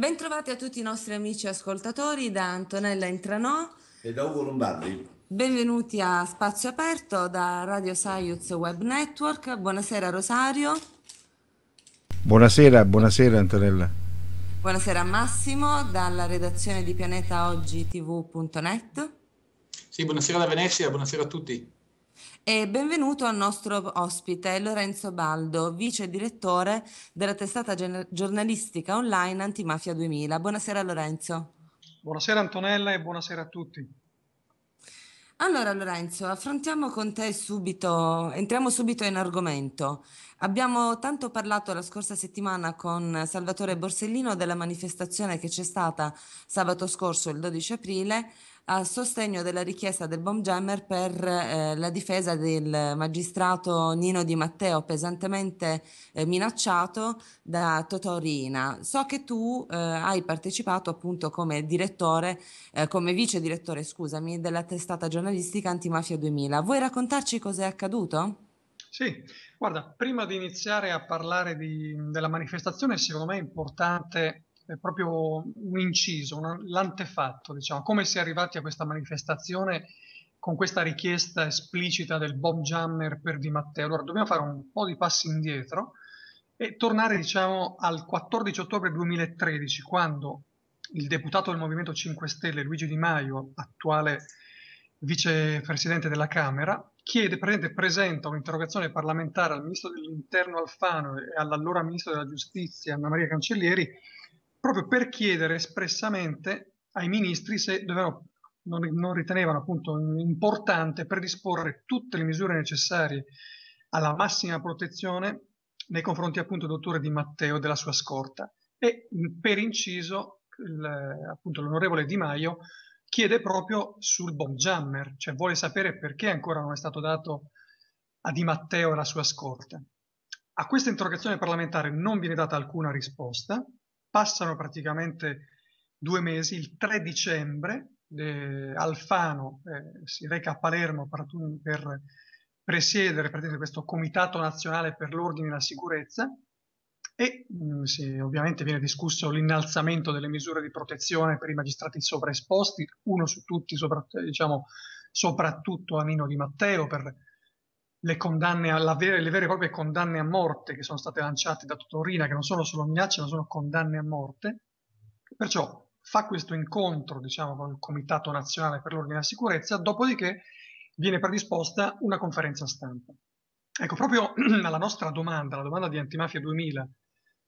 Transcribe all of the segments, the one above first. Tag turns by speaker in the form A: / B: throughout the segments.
A: Bentrovati a tutti i nostri amici ascoltatori da Antonella Intranò
B: e da Ugo Lombardi.
A: Benvenuti a Spazio Aperto da Radio Science Web Network. Buonasera Rosario.
C: Buonasera, buonasera Antonella.
A: Buonasera Massimo dalla redazione di pianetaoggi.tv.net.
D: Sì, buonasera da Venezia, buonasera a tutti.
A: E benvenuto al nostro ospite Lorenzo Baldo, vice direttore della testata giornalistica online Antimafia 2000. Buonasera Lorenzo.
E: Buonasera Antonella e buonasera a tutti.
A: Allora Lorenzo, affrontiamo con te subito, entriamo subito in argomento. Abbiamo tanto parlato la scorsa settimana con Salvatore Borsellino della manifestazione che c'è stata sabato scorso, il 12 aprile, a sostegno della richiesta del bomb jammer per eh, la difesa del magistrato Nino Di Matteo pesantemente eh, minacciato da Totò Rina. So che tu eh, hai partecipato appunto come direttore, eh, come vice direttore, scusami, della testata giornalistica Antimafia 2000. Vuoi raccontarci cosa è accaduto?
E: Sì, guarda, prima di iniziare a parlare di, della manifestazione, secondo me è importante è proprio un inciso, una, l'antefatto, diciamo, come si è arrivati a questa manifestazione con questa richiesta esplicita del bomb jammer per Di Matteo. Allora dobbiamo fare un po' di passi indietro e tornare, diciamo, al 14 ottobre 2013, quando il deputato del Movimento 5 Stelle, Luigi Di Maio, attuale vicepresidente della Camera, chiede, presenta un'interrogazione parlamentare al ministro dell'Interno Alfano e all'allora ministro della Giustizia Anna Maria Cancellieri proprio per chiedere espressamente ai ministri se dovevano, non, non ritenevano appunto importante predisporre tutte le misure necessarie alla massima protezione nei confronti appunto del dottore Di Matteo e della sua scorta. E per inciso, il, appunto l'onorevole Di Maio chiede proprio sul bomb jammer, cioè vuole sapere perché ancora non è stato dato a Di Matteo e alla sua scorta. A questa interrogazione parlamentare non viene data alcuna risposta, Passano praticamente due mesi, il 3 dicembre eh, Alfano eh, si reca a Palermo per, per presiedere questo Comitato Nazionale per l'Ordine e la Sicurezza e mh, mm, sì, ovviamente viene discusso l'innalzamento delle misure di protezione per i magistrati sovraesposti, uno su tutti, sopra, diciamo, soprattutto a Nino Di Matteo, per le condanne, alla vere, le vere e proprie condanne a morte che sono state lanciate da Totorina, che non sono solo minacce, ma sono condanne a morte. Perciò fa questo incontro, diciamo, con il Comitato Nazionale per l'Ordine e la Sicurezza, dopodiché viene predisposta una conferenza stampa. Ecco, proprio alla nostra domanda, la domanda di Antimafia 2000,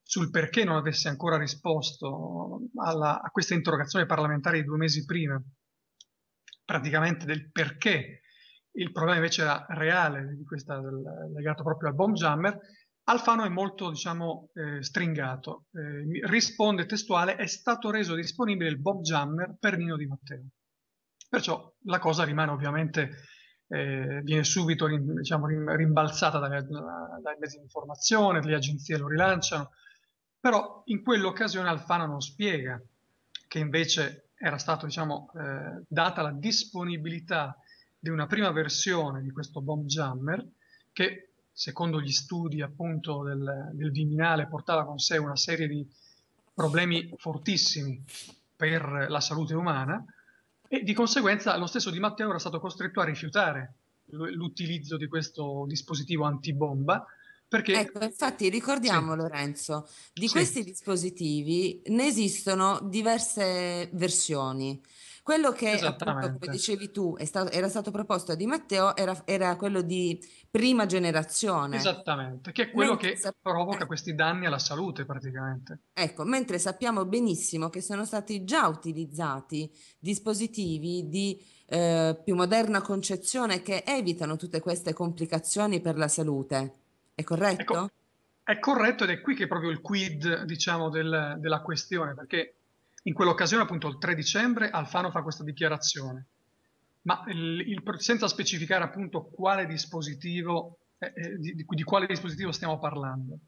E: sul perché non avesse ancora risposto alla, a questa interrogazione parlamentare di due mesi prima, praticamente del perché il problema invece era reale, di questa, legato proprio al bomb jammer, Alfano è molto, diciamo, eh, stringato. Eh, risponde testuale, è stato reso disponibile il bomb jammer per Nino Di Matteo. Perciò la cosa rimane ovviamente, eh, viene subito diciamo, rimbalzata dai, dai mezzi di informazione, le agenzie lo rilanciano, però in quell'occasione Alfano non spiega che invece era stata diciamo, eh, data la disponibilità di una prima versione di questo bomb jammer che secondo gli studi appunto del, del Viminale portava con sé una serie di problemi fortissimi per la salute umana e di conseguenza lo stesso Di Matteo era stato costretto a rifiutare l'utilizzo di questo dispositivo antibomba perché...
A: Ecco, infatti ricordiamo sì. Lorenzo, di sì. questi dispositivi ne esistono diverse versioni. Quello che appunto, come dicevi tu, stato, era stato proposto a Di Matteo era, era, quello di prima generazione.
E: Esattamente, che è quello mentre che sap- provoca eh. questi danni alla salute praticamente.
A: Ecco, mentre sappiamo benissimo che sono stati già utilizzati dispositivi di eh, più moderna concezione che evitano tutte queste complicazioni per la salute. È corretto?
E: Ecco, è corretto ed è qui che è proprio il quid, diciamo, del, della questione, perché in quell'occasione, appunto, il 3 dicembre, Alfano fa questa dichiarazione, ma il, il, senza specificare appunto quale dispositivo, eh, eh, di, di, quale dispositivo stiamo parlando.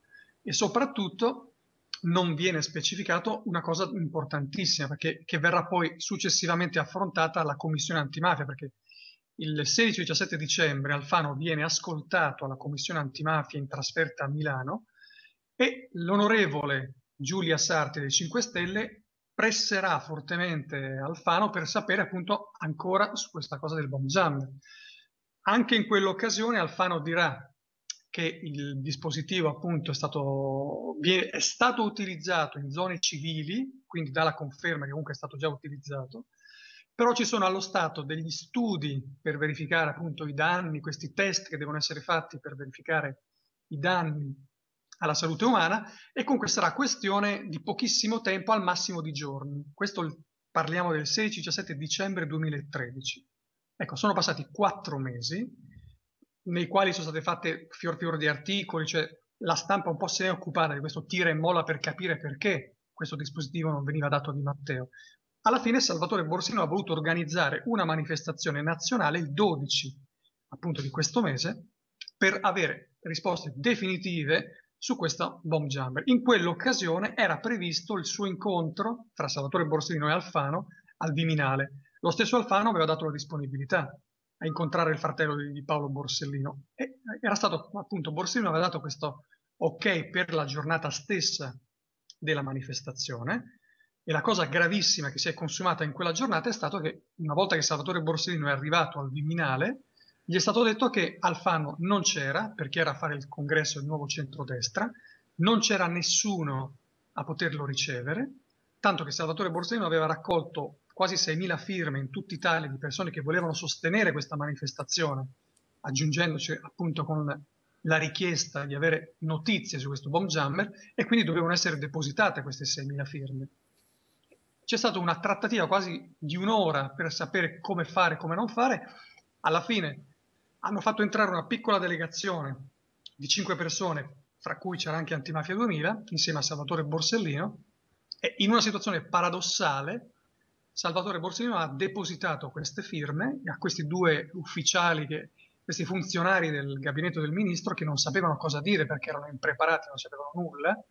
E: E soprattutto non viene specificato una cosa importantissima, perché, che verrà poi successivamente affrontata alla commissione antimafia, perché il 16-17 dicembre Alfano viene ascoltato alla commissione antimafia in trasferta a Milano e l'onorevole Giulia Sarti dei 5 Stelle presserà fortemente Alfano per sapere appunto ancora su questa cosa del bomb jammer. Anche in quell'occasione Alfano dirà che il dispositivo appunto è stato, è stato utilizzato in zone civili, quindi dà la conferma che comunque è stato già utilizzato, però ci sono allo Stato degli studi per verificare appunto i danni, questi test che devono essere fatti per verificare i danni alla salute umana e comunque sarà questione di pochissimo tempo, al massimo di giorni. Questo parliamo del 16-17 dicembre 2013. Ecco, sono passati quattro mesi nei quali sono state fatte fior fior di articoli, cioè la stampa un po' se ne è occupata di questo tira e molla per capire perché questo dispositivo non veniva dato a Di Matteo. Alla fine Salvatore Borsino ha voluto organizzare una manifestazione nazionale il 12 appunto di questo mese per avere risposte definitive su questa bomb jammer. In quell'occasione era previsto il suo incontro tra Salvatore Borsellino e Alfano al Viminale. Lo stesso Alfano aveva dato la disponibilità a incontrare il fratello di, Paolo Borsellino. E era stato appunto Borsellino aveva dato questo ok per la giornata stessa della manifestazione. E la cosa gravissima che si è consumata in quella giornata è stato che una volta che Salvatore Borsellino è arrivato al Viminale, gli è stato detto che Alfano non c'era perché era a fare il congresso del nuovo centrodestra, non c'era nessuno a poterlo ricevere, tanto che Salvatore Borsellino aveva raccolto quasi 6.000 firme in tutta Italia di persone che volevano sostenere questa manifestazione, aggiungendoci appunto con la richiesta di avere notizie su questo bomb jammer e quindi dovevano essere depositate queste 6.000 firme. C'è stata una trattativa quasi di un'ora per sapere come fare e come non fare. Alla fine hanno fatto entrare una piccola delegazione di cinque persone, fra cui c'era anche Antimafia 2000, insieme a Salvatore Borsellino, e in una situazione paradossale Salvatore Borsellino ha depositato queste firme a questi due ufficiali, che, questi funzionari del gabinetto del ministro che non sapevano cosa dire perché erano impreparati, non sapevano nulla,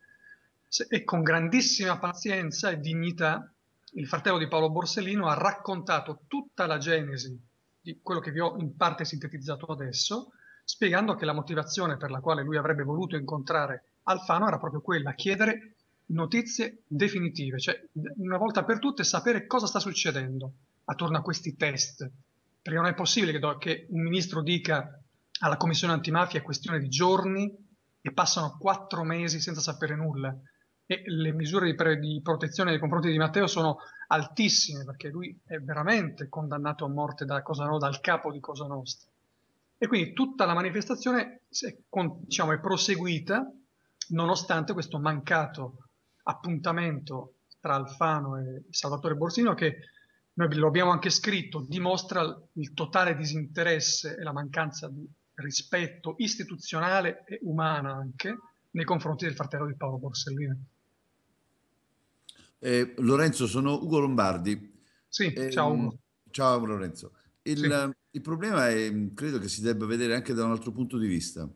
E: e con grandissima pazienza e dignità il fratello di Paolo Borsellino ha raccontato tutta la genesi di quello che vi ho in parte sintetizzato adesso, spiegando che la motivazione per la quale lui avrebbe voluto incontrare Alfano era proprio quella, chiedere notizie definitive, cioè una volta per tutte sapere cosa sta succedendo attorno a questi test, perché non è possibile che, che un ministro dica alla commissione antimafia è questione di giorni e passano quattro mesi senza sapere nulla. E le misure di, pre, di, protezione nei confronti di Matteo sono altissime perché lui è veramente condannato a morte da Cosa dal capo di Cosa Nostra. E quindi tutta la manifestazione è, diciamo, è proseguita nonostante questo mancato appuntamento tra Alfano e Salvatore Borsino che noi lo abbiamo anche scritto, dimostra il totale disinteresse e la mancanza di rispetto istituzionale e umana anche nei confronti del fratello di Paolo Borsellino.
B: Eh, Lorenzo, sono Ugo Lombardi.
E: Sì, eh, ciao Ugo.
B: Ciao Lorenzo. Il, sì. il, problema è, credo che si debba vedere anche da un altro punto di vista.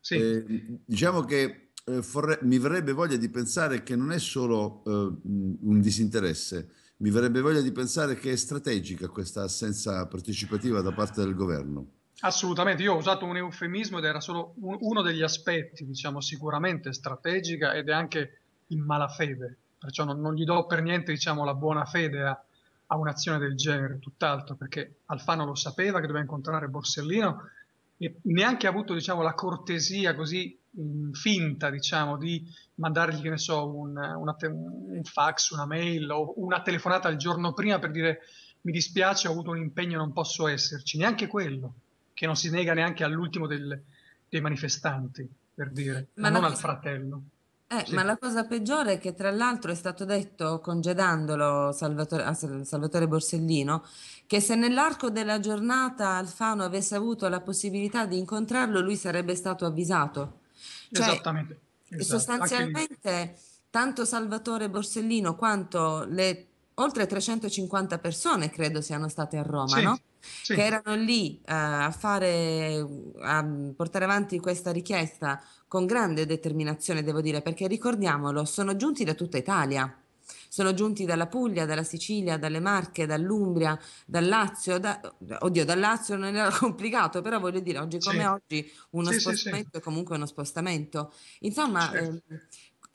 B: Sì. Eh, diciamo che eh, forre, mi verrebbe voglia di pensare che non è solo eh, un disinteresse, mi verrebbe voglia di pensare che è strategica questa assenza partecipativa da parte del governo.
E: Assolutamente, io ho usato un eufemismo ed era solo un, uno degli aspetti, diciamo sicuramente strategica ed è anche in malafede perciò non, non, gli do per niente diciamo, la buona fede a, a un'azione del genere, tutt'altro, perché Alfano lo sapeva che doveva incontrare Borsellino e neanche ha avuto diciamo, la cortesia così mh, finta diciamo, di mandargli che ne so, un, una, un fax, una mail o una telefonata il giorno prima per dire mi dispiace, ho avuto un impegno, non posso esserci, neanche quello, che non si nega neanche all'ultimo del, dei manifestanti, per dire, ma non al fratello.
A: Eh, sì. ma la cosa peggiore è che tra l'altro è stato detto, congedandolo Salvatore, a Salvatore Borsellino, che se nell'arco della giornata Alfano avesse avuto la possibilità di incontrarlo, lui sarebbe stato avvisato.
E: Cioè, Esattamente.
A: Esatto. Sostanzialmente, tanto Salvatore Borsellino quanto le oltre 350 persone, credo siano state a Roma, sì. no? Sì. che erano lì uh, a fare, a portare avanti questa richiesta con grande determinazione, devo dire, perché ricordiamolo, sono giunti da tutta Italia. Sono giunti dalla Puglia, dalla Sicilia, dalle Marche, dall'Umbria, dal Lazio. Da, oddio, dal Lazio non era complicato, però voglio dire, oggi come sì. oggi uno spostamento è comunque uno spostamento. Insomma, certo. eh,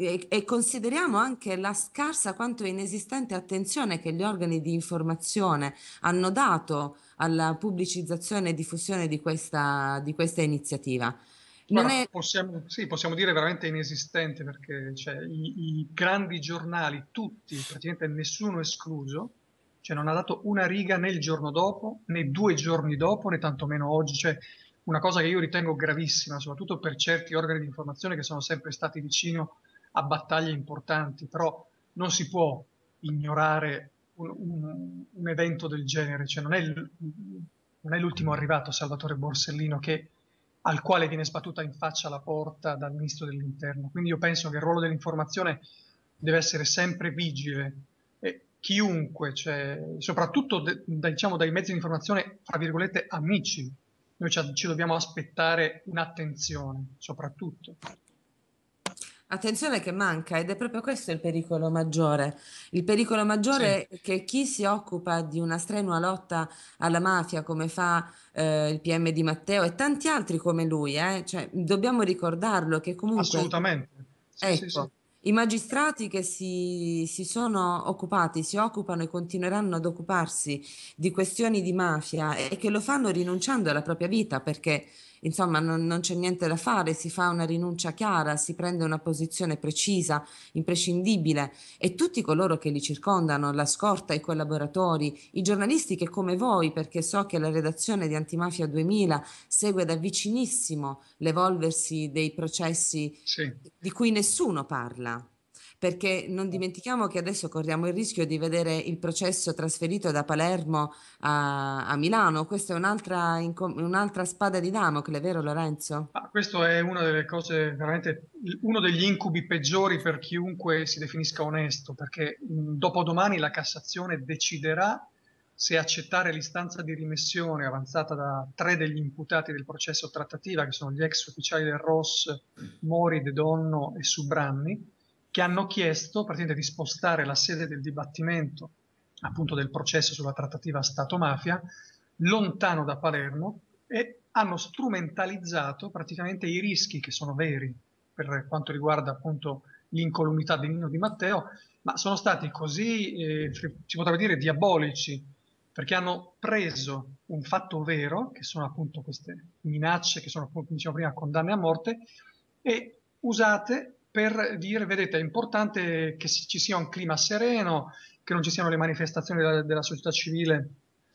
A: e, e, consideriamo anche la scarsa quanto inesistente attenzione che gli organi di informazione hanno dato alla pubblicizzazione e diffusione di questa, di questa iniziativa.
E: Guarda, è... possiamo, sì, possiamo dire veramente inesistente perché cioè, i, i, grandi giornali, tutti, praticamente nessuno escluso, cioè non ha dato una riga né il giorno dopo, né due giorni dopo, né tantomeno oggi. Cioè, una cosa che io ritengo gravissima, soprattutto per certi organi di informazione che sono sempre stati vicino a battaglie importanti, però non si può ignorare un, un, un evento del genere, cioè non è, non è l'ultimo arrivato Salvatore Borsellino che al quale viene sbattuta in faccia la porta dal ministro dell'interno. Quindi io penso che il ruolo dell'informazione deve essere sempre vigile e chiunque, cioè, soprattutto de, diciamo, dai mezzi di informazione, fra virgolette, amici, noi ci, ci dobbiamo aspettare un'attenzione, soprattutto.
A: Attenzione che manca ed è proprio questo il pericolo maggiore. Il pericolo maggiore sì. è che chi si occupa di una strenua lotta alla mafia come fa eh, il PM di Matteo e tanti altri come lui, eh, cioè, dobbiamo ricordarlo che comunque...
E: Assolutamente.
A: Sì, ecco, sì, i magistrati che si, si sono occupati, si occupano e continueranno ad occuparsi di questioni di mafia e che lo fanno rinunciando alla propria vita perché insomma non, non c'è niente da fare, si fa una rinuncia chiara, si prende una posizione precisa, imprescindibile e tutti coloro che li circondano, la scorta, i collaboratori, i giornalisti che come voi, perché so che la redazione di Antimafia 2000 segue da vicinissimo l'evolversi dei processi sì. di cui nessuno parla perché non dimentichiamo che adesso corriamo il rischio di vedere il processo trasferito da Palermo a, a Milano. Questa è un'altra, un'altra, spada di Damocle, vero Lorenzo?
E: Ah, questo è una delle cose, veramente uno degli incubi peggiori per chiunque si definisca onesto, perché dopodomani la Cassazione deciderà se accettare l'istanza di rimessione avanzata da tre degli imputati del processo trattativa, che sono gli ex ufficiali del ROS, Mori, De Donno e Subranni, che hanno chiesto praticamente di spostare la sede del dibattimento, appunto del processo sulla trattativa Stato-mafia, lontano da Palermo e hanno strumentalizzato praticamente i rischi che sono veri per quanto riguarda appunto l'incolumità di Nino Di Matteo, ma sono stati così, eh, si potrebbe dire, diabolici, perché hanno preso un fatto vero, che sono appunto queste minacce, che sono appunto, diciamo prima, condanne a morte, e usate per dire, vedete, è importante che ci sia un clima sereno, che non ci siano le manifestazioni della, della società civile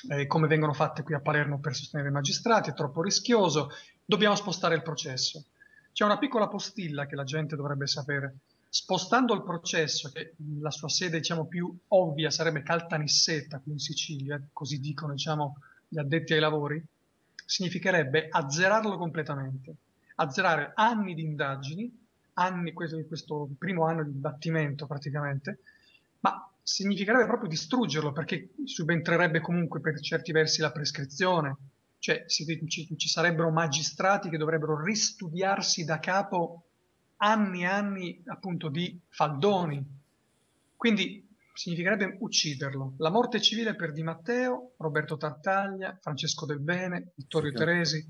E: eh, come vengono fatte qui a Palermo per sostenere i magistrati, è troppo rischioso, dobbiamo spostare il processo. C'è una piccola postilla che la gente dovrebbe sapere. Spostando il processo, che la sua sede diciamo, più ovvia sarebbe Caltanissetta, qui in Sicilia, così dicono diciamo, gli addetti ai lavori, significherebbe azzerarlo completamente, azzerare anni di indagini, anni, questo, questo primo anno di dibattimento praticamente, ma significherebbe proprio distruggerlo perché subentrerebbe comunque per certi versi la prescrizione, cioè ci, ci, sarebbero magistrati che dovrebbero ristudiarsi da capo anni e anni appunto di faldoni. Quindi significherebbe ucciderlo. La morte civile per Di Matteo, Roberto Tartaglia, Francesco Del Bene, Vittorio sì, Teresi,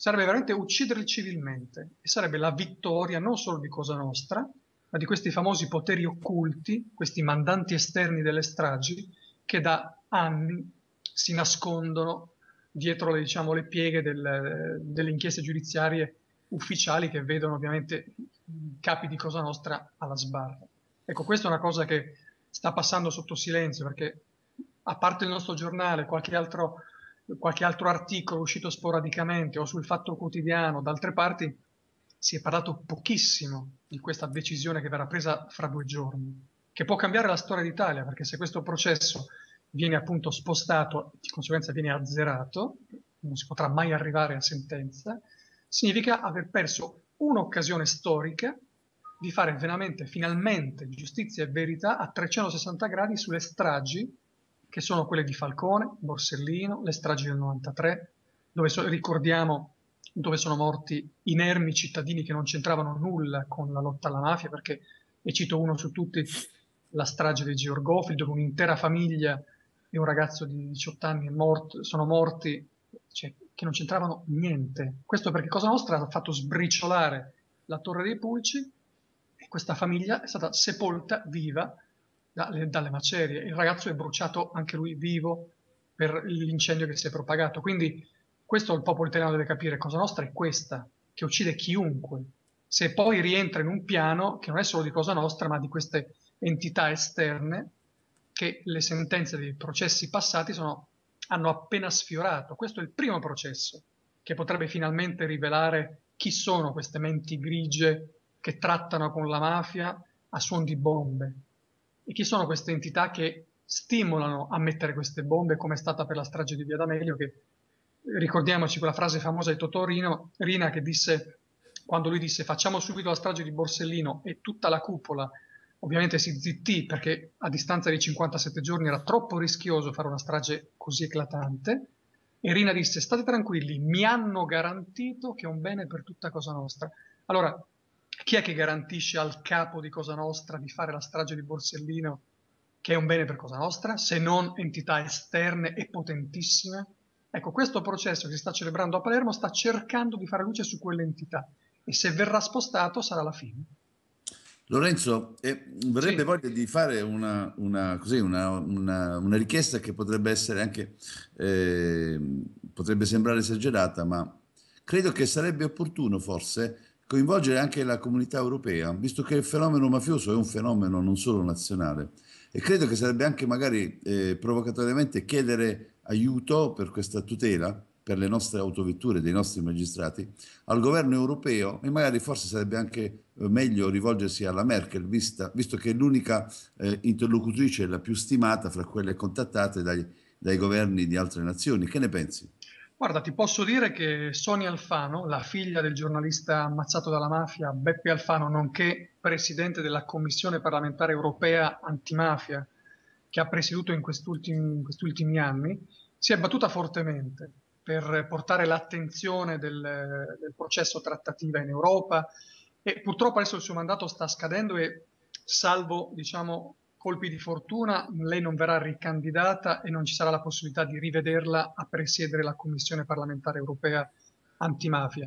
E: sarebbe veramente ucciderli civilmente e sarebbe la vittoria non solo di Cosa Nostra, ma di questi famosi poteri occulti, questi mandanti esterni delle stragi, che da anni si nascondono dietro le, diciamo, le pieghe del, delle inchieste giudiziarie ufficiali che vedono ovviamente i capi di Cosa Nostra alla sbarra. Ecco, questa è una cosa che sta passando sotto silenzio perché a parte il nostro giornale, qualche altro qualche altro articolo uscito sporadicamente o sul Fatto Quotidiano, da altre parti, si è parlato pochissimo di questa decisione che verrà presa fra due giorni, che può cambiare la storia d'Italia, perché se questo processo viene appunto spostato, di conseguenza viene azzerato, non si potrà mai arrivare a sentenza, significa aver perso un'occasione storica di fare veramente, finalmente, giustizia e verità a 360 gradi sulle stragi che sono quelle di Falcone, Borsellino, le stragi del 93, dove so, ricordiamo dove sono morti inermi cittadini che non c'entravano nulla con la lotta alla mafia, perché, e cito uno su tutti, la strage di Georgofil, dove un'intera famiglia e un ragazzo di 18 anni morto, sono morti, cioè, che non c'entravano niente. Questo perché Cosa Nostra ha fatto sbriciolare la Torre dei Pulci questa famiglia è stata sepolta viva dalle, dalle macerie. Il ragazzo è bruciato anche lui vivo per l'incendio che si è propagato. Quindi questo il popolo italiano deve capire. Cosa nostra è questa, che uccide chiunque. Se poi rientra in un piano che non è solo di Cosa Nostra, ma di queste entità esterne che le sentenze dei processi passati sono, hanno appena sfiorato. Questo è il primo processo che potrebbe finalmente rivelare chi sono queste menti grigie che trattano con la mafia a suon di bombe e chi sono queste entità che stimolano a mettere queste bombe come è stata per la strage di Via D'Amelio che ricordiamoci quella frase famosa di Totò Rina che disse quando lui disse facciamo subito la strage di Borsellino e tutta la cupola ovviamente si zittì perché a distanza di 57 giorni era troppo rischioso fare una strage così eclatante. E Rina disse state tranquilli mi hanno garantito che è un bene per tutta Cosa Nostra allora chi è che garantisce al capo di Cosa Nostra di fare la strage di Borsellino che è un bene per Cosa Nostra, se non entità esterne e potentissime? Ecco, questo processo che si sta celebrando a Palermo sta cercando di fare luce su quelle entità e se verrà spostato sarà la fine.
B: Lorenzo, eh, verrebbe sì. voglia di fare una, una, così, una, una, richiesta che potrebbe essere anche, eh, potrebbe sembrare esagerata, ma credo che sarebbe opportuno forse coinvolgere anche la comunità europea, visto che il fenomeno mafioso è un fenomeno non solo nazionale. E credo che sarebbe anche magari eh, provocatoriamente chiedere aiuto per questa tutela per le nostre autovetture dei nostri magistrati al governo europeo e magari forse sarebbe anche eh, meglio rivolgersi alla Merkel vista, visto che è l'unica eh, interlocutrice la più stimata fra quelle contattate dai, dai governi di altre nazioni. Che ne pensi?
E: Guarda, ti posso dire che Sonia Alfano, la figlia del giornalista ammazzato dalla mafia Beppe Alfano, nonché presidente della Commissione parlamentare europea antimafia, che ha presieduto in quest'ultimi, in quest'ultimi anni, si è battuta fortemente per portare l'attenzione del, del processo trattativa in Europa e purtroppo adesso il suo mandato sta scadendo e salvo diciamo, colpi di fortuna lei non verrà ricandidata e non ci sarà la possibilità di rivederla a presiedere la Commissione parlamentare europea antimafia.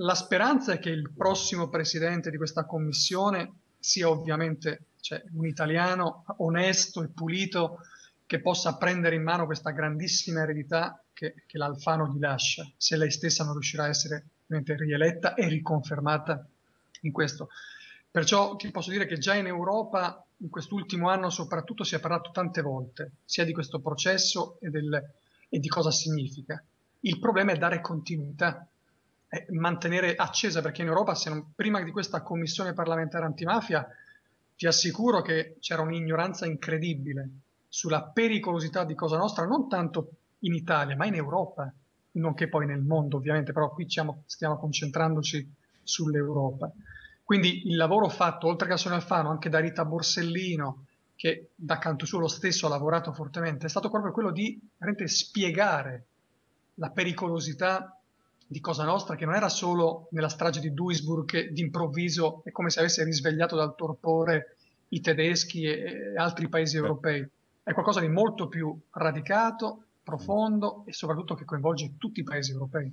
E: la speranza è che il prossimo presidente di questa commissione sia ovviamente cioè, un italiano onesto e pulito che possa prendere in mano questa grandissima eredità che, che l'Alfano gli lascia, se lei stessa non riuscirà a essere rieletta e riconfermata in questo. Perciò ti posso dire che già in Europa in quest'ultimo anno soprattutto si è parlato tante volte, sia di questo processo e, del, e di cosa significa. Il problema è dare continuità, è mantenere accesa, perché in Europa, non, prima di questa commissione parlamentare antimafia, ti assicuro che c'era un'ignoranza incredibile sulla pericolosità di Cosa Nostra, non tanto in Italia, ma in Europa, nonché poi nel mondo ovviamente, però qui stiamo, stiamo concentrandoci sull'Europa. Quindi il lavoro fatto, oltre che a Sonia Alfano, anche da Rita Borsellino, che da canto suo lo stesso ha lavorato fortemente, è stato proprio quello di spiegare la pericolosità di Cosa Nostra, che non era solo nella strage di Duisburg che d'improvviso è come se avesse risvegliato dal torpore i tedeschi e, e altri paesi europei. È qualcosa di molto più radicato, profondo e soprattutto che coinvolge tutti i paesi europei.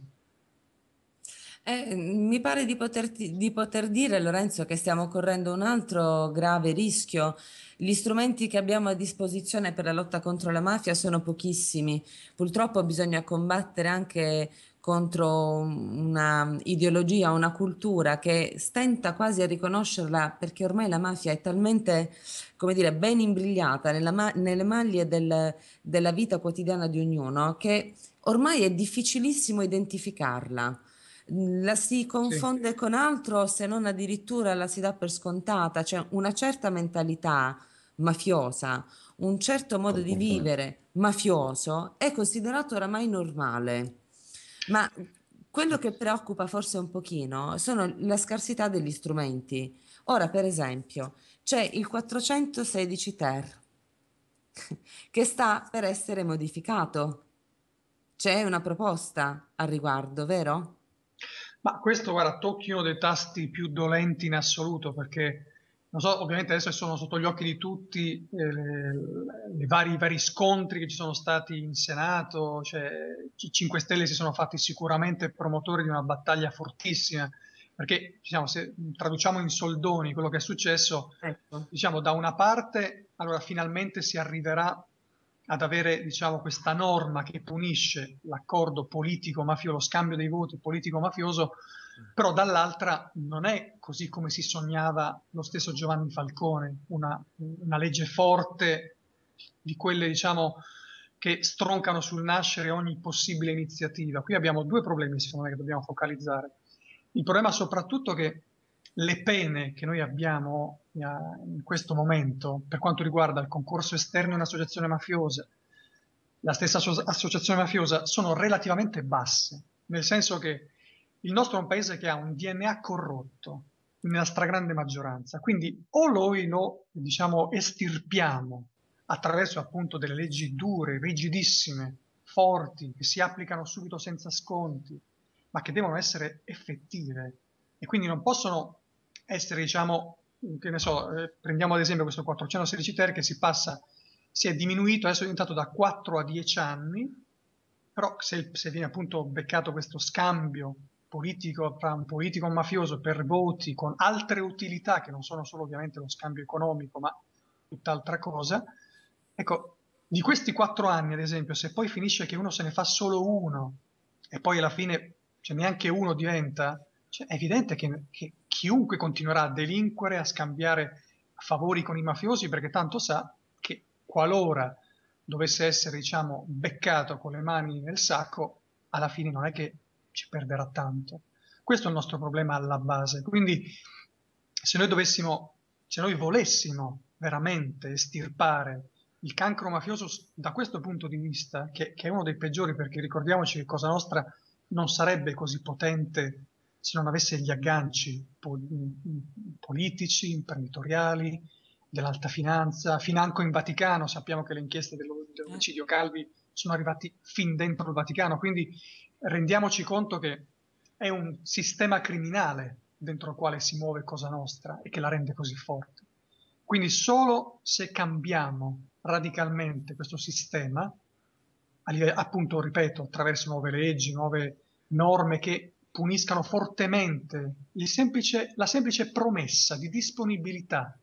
A: Eh, mi pare di poter, di poter dire, Lorenzo, che stiamo correndo un altro grave rischio. Gli strumenti che abbiamo a disposizione per la lotta contro la mafia sono pochissimi. Purtroppo bisogna combattere anche contro una ideologia, una cultura che stenta quasi a riconoscerla perché ormai la mafia è talmente, come dire, ben imbrigliata nella, nelle maglie del, della vita quotidiana di ognuno che ormai è difficilissimo identificarla la si confonde sì. con altro se non addirittura la si dà per scontata, cioè una certa mentalità mafiosa, un certo modo di vivere mafioso è considerato oramai normale. Ma quello che preoccupa forse un pochino sono la scarsità degli strumenti. Ora, per esempio, c'è il 416 ter che sta per essere modificato. C'è una proposta al riguardo, vero?
E: Ma questo, guarda, tocchi uno dei tasti più dolenti in assoluto, perché, non so, ovviamente adesso sono sotto gli occhi di tutti eh, le, le vari, i vari scontri che ci sono stati in Senato, cioè i 5 Stelle si sono fatti sicuramente promotori di una battaglia fortissima perché diciamo, se traduciamo in soldoni quello che è successo, ecco. diciamo da una parte, allora finalmente si arriverà ad avere diciamo, questa norma che punisce l'accordo politico-mafioso, lo scambio dei voti politico-mafioso, però dall'altra non è così come si sognava lo stesso Giovanni Falcone, una, una legge forte di quelle diciamo, che stroncano sul nascere ogni possibile iniziativa. Qui abbiamo due problemi, secondo me, che dobbiamo focalizzare. Il problema soprattutto è che le pene che noi abbiamo eh, in questo momento per quanto riguarda il concorso esterno in un'associazione mafiosa, la stessa associazione mafiosa, sono relativamente basse, nel senso che il nostro è un paese che ha un DNA corrotto nella stragrande maggioranza, quindi o noi lo diciamo estirpiamo attraverso appunto delle leggi dure, rigidissime, forti, che si applicano subito senza sconti, ma che devono essere effettive. E quindi non possono essere, diciamo, che ne so, eh, prendiamo ad esempio questo 416 ter che si passa, si è diminuito, adesso è diventato da 4 a 10 anni, però se, se viene appunto beccato questo scambio politico tra un politico e un mafioso per voti con altre utilità che non sono solo ovviamente lo scambio economico, ma tutt'altra cosa, ecco, di questi quattro anni, ad esempio, se poi finisce che uno se ne fa solo uno e poi alla fine cioè neanche uno diventa, cioè, è evidente che, che, chiunque continuerà a delinquere, a scambiare favori con i mafiosi, perché tanto sa che qualora dovesse essere, diciamo, beccato con le mani nel sacco, alla fine non è che ci perderà tanto. Questo è il nostro problema alla base. Quindi, se noi dovessimo, se noi volessimo veramente estirpare il cancro mafioso da questo punto di vista, che, che, è uno dei peggiori, perché ricordiamoci che Cosa Nostra non sarebbe così potente se non avesse gli agganci politici, imprenditoriali, dell'alta finanza, financo in Vaticano, sappiamo che le inchieste dell'omicidio Calvi sono arrivati fin dentro il Vaticano, quindi rendiamoci conto che è un sistema criminale dentro il quale si muove Cosa Nostra e che la rende così forte. Quindi solo se cambiamo radicalmente questo sistema, appunto, ripeto, attraverso nuove leggi, nuove norme che puniscano fortemente semplice, la semplice promessa di disponibilità.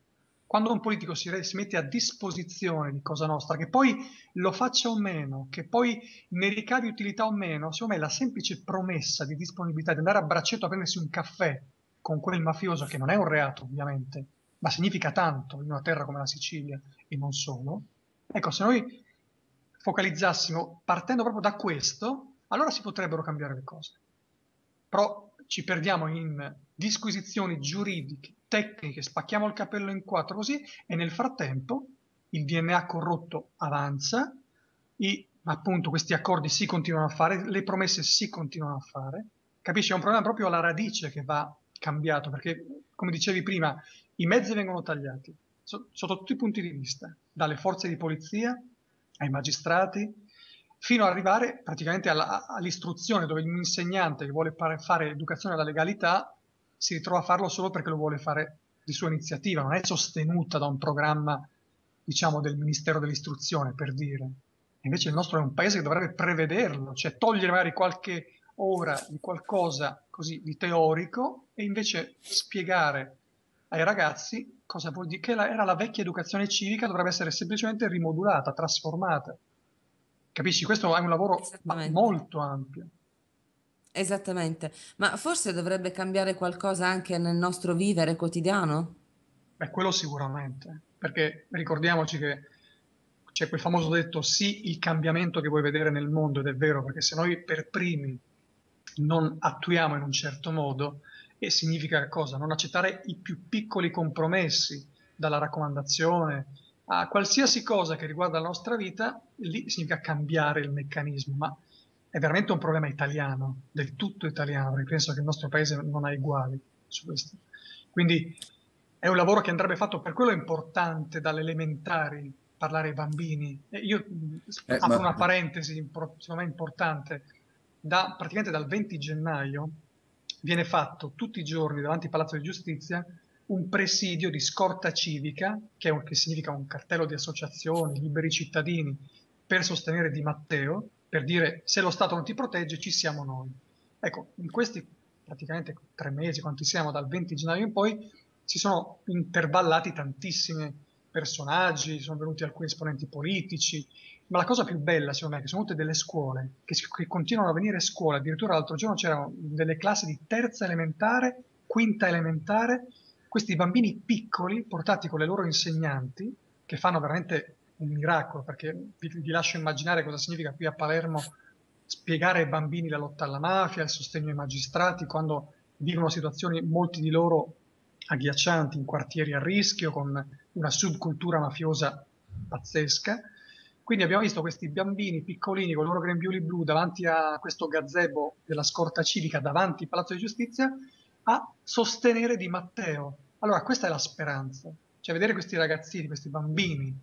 E: Quando un politico si, si, mette a disposizione di Cosa Nostra, che poi lo faccia o meno, che poi ne ricavi utilità o meno, secondo me la semplice promessa di disponibilità, di andare a braccetto a prendersi un caffè con quel mafioso, che non è un reato ovviamente, ma significa tanto in una terra come la Sicilia e non solo, ecco, se noi focalizzassimo partendo proprio da questo, allora si potrebbero cambiare le cose. Però ci perdiamo in disquisizioni giuridiche, tecniche, spacchiamo il capello in quattro così e nel frattempo il DNA corrotto avanza, i, appunto questi accordi si continuano a fare, le promesse si continuano a fare. Capisci? È un problema proprio alla radice che va cambiato, perché come dicevi prima, i mezzi vengono tagliati so, sotto tutti i punti di vista, dalle forze di polizia ai magistrati, fino ad arrivare praticamente alla, all'istruzione dove un insegnante che vuole fare educazione alla legalità si ritrova a farlo solo perché lo vuole fare di sua iniziativa, non è sostenuta da un programma, diciamo, del Ministero dell'Istruzione, per dire. Invece il nostro è un paese che dovrebbe prevederlo, cioè togliere magari qualche ora di qualcosa così di teorico e invece spiegare ai ragazzi cosa vuol dire, che era la vecchia educazione civica, dovrebbe essere semplicemente rimodulata, trasformata. Capisci? Questo è un lavoro molto ampio.
A: Esattamente, ma forse dovrebbe cambiare qualcosa anche nel nostro vivere quotidiano?
E: Beh, quello sicuramente, perché ricordiamoci che c'è quel famoso detto sì il cambiamento che vuoi vedere nel mondo ed è vero, perché se noi per primi non attuiamo in un certo modo, e significa cosa? Non accettare i più piccoli compromessi, dalla raccomandazione, a qualsiasi cosa che riguarda la nostra vita, lì significa cambiare il meccanismo, ma è veramente un problema italiano, del tutto italiano, perché penso che il nostro paese non ha uguali su questo. Quindi è un lavoro che andrebbe fatto, per quello è importante dalle elementari parlare ai bambini. E io eh, apro ma... una parentesi, secondo me importante, da, praticamente dal 20 gennaio viene fatto tutti i giorni davanti al Palazzo di Giustizia un presidio di scorta civica, che, un, che significa un cartello di associazioni, liberi cittadini, per sostenere Di Matteo, per dire se lo Stato non ti protegge ci siamo noi. Ecco, in questi praticamente tre mesi, quanti siamo, dal 20 gennaio in poi, si sono intervallati tantissimi personaggi, sono venuti alcuni esponenti politici, ma la cosa più bella secondo me è che sono venute delle scuole, che, che continuano a venire a scuola, addirittura l'altro giorno c'erano delle classi di terza elementare, quinta elementare, questi bambini piccoli portati con le loro insegnanti, che fanno veramente un miracolo, perché vi, vi lascio immaginare cosa significa qui a Palermo spiegare ai bambini la lotta alla mafia, il sostegno ai magistrati, quando vivono situazioni, molti di loro agghiaccianti, in quartieri a rischio, con una subcultura mafiosa pazzesca. Quindi abbiamo visto questi bambini piccolini con i loro grembiuli blu davanti a questo gazebo della scorta civica, davanti al Palazzo di Giustizia, a sostenere Di Matteo. Allora, questa è la speranza. Cioè, vedere questi ragazzini, questi bambini,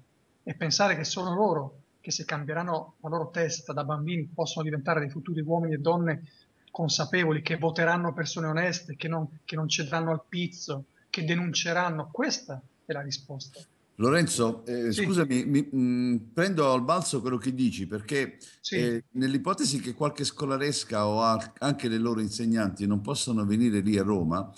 E: e pensare che sono loro che se cambieranno la loro testa da bambini possono diventare dei futuri uomini e donne consapevoli, che voteranno persone oneste, che non, che non cederanno al pizzo, che denunceranno. Questa è la risposta.
B: Lorenzo, eh, sì. scusami, mi, mh, mm, prendo al balzo quello che dici perché sì. eh, nell'ipotesi che qualche scolaresca o anche le loro insegnanti non possano venire lì a Roma,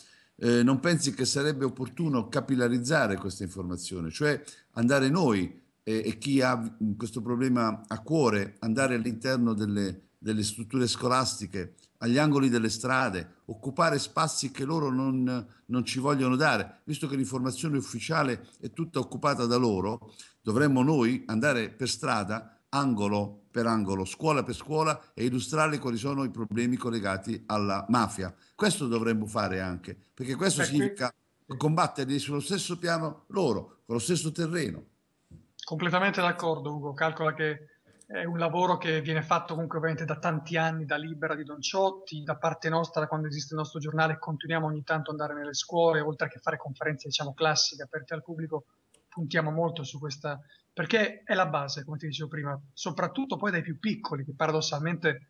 B: eh, non pensi che sarebbe opportuno capillarizzare questa informazione, cioè andare noi e chi ha questo problema a cuore, andare all'interno delle, delle strutture scolastiche, agli angoli delle strade, occupare spazi che loro non, non, ci vogliono dare. Visto che l'informazione ufficiale è tutta occupata da loro, dovremmo noi andare per strada, angolo per angolo, scuola per scuola e illustrare quali sono i problemi collegati alla mafia. Questo dovremmo fare anche, perché questo significa combatterli sullo stesso piano loro, con lo stesso terreno.
E: Completamente d'accordo Ugo, calcola che è un lavoro che viene fatto comunque ovviamente da tanti anni da Libera di Don Ciotti, da parte nostra da quando esiste il nostro giornale continuiamo ogni tanto ad andare nelle scuole, oltre che fare conferenze diciamo classiche aperte al pubblico, puntiamo molto su questa, perché è la base, come ti dicevo prima, soprattutto poi dai più piccoli, che paradossalmente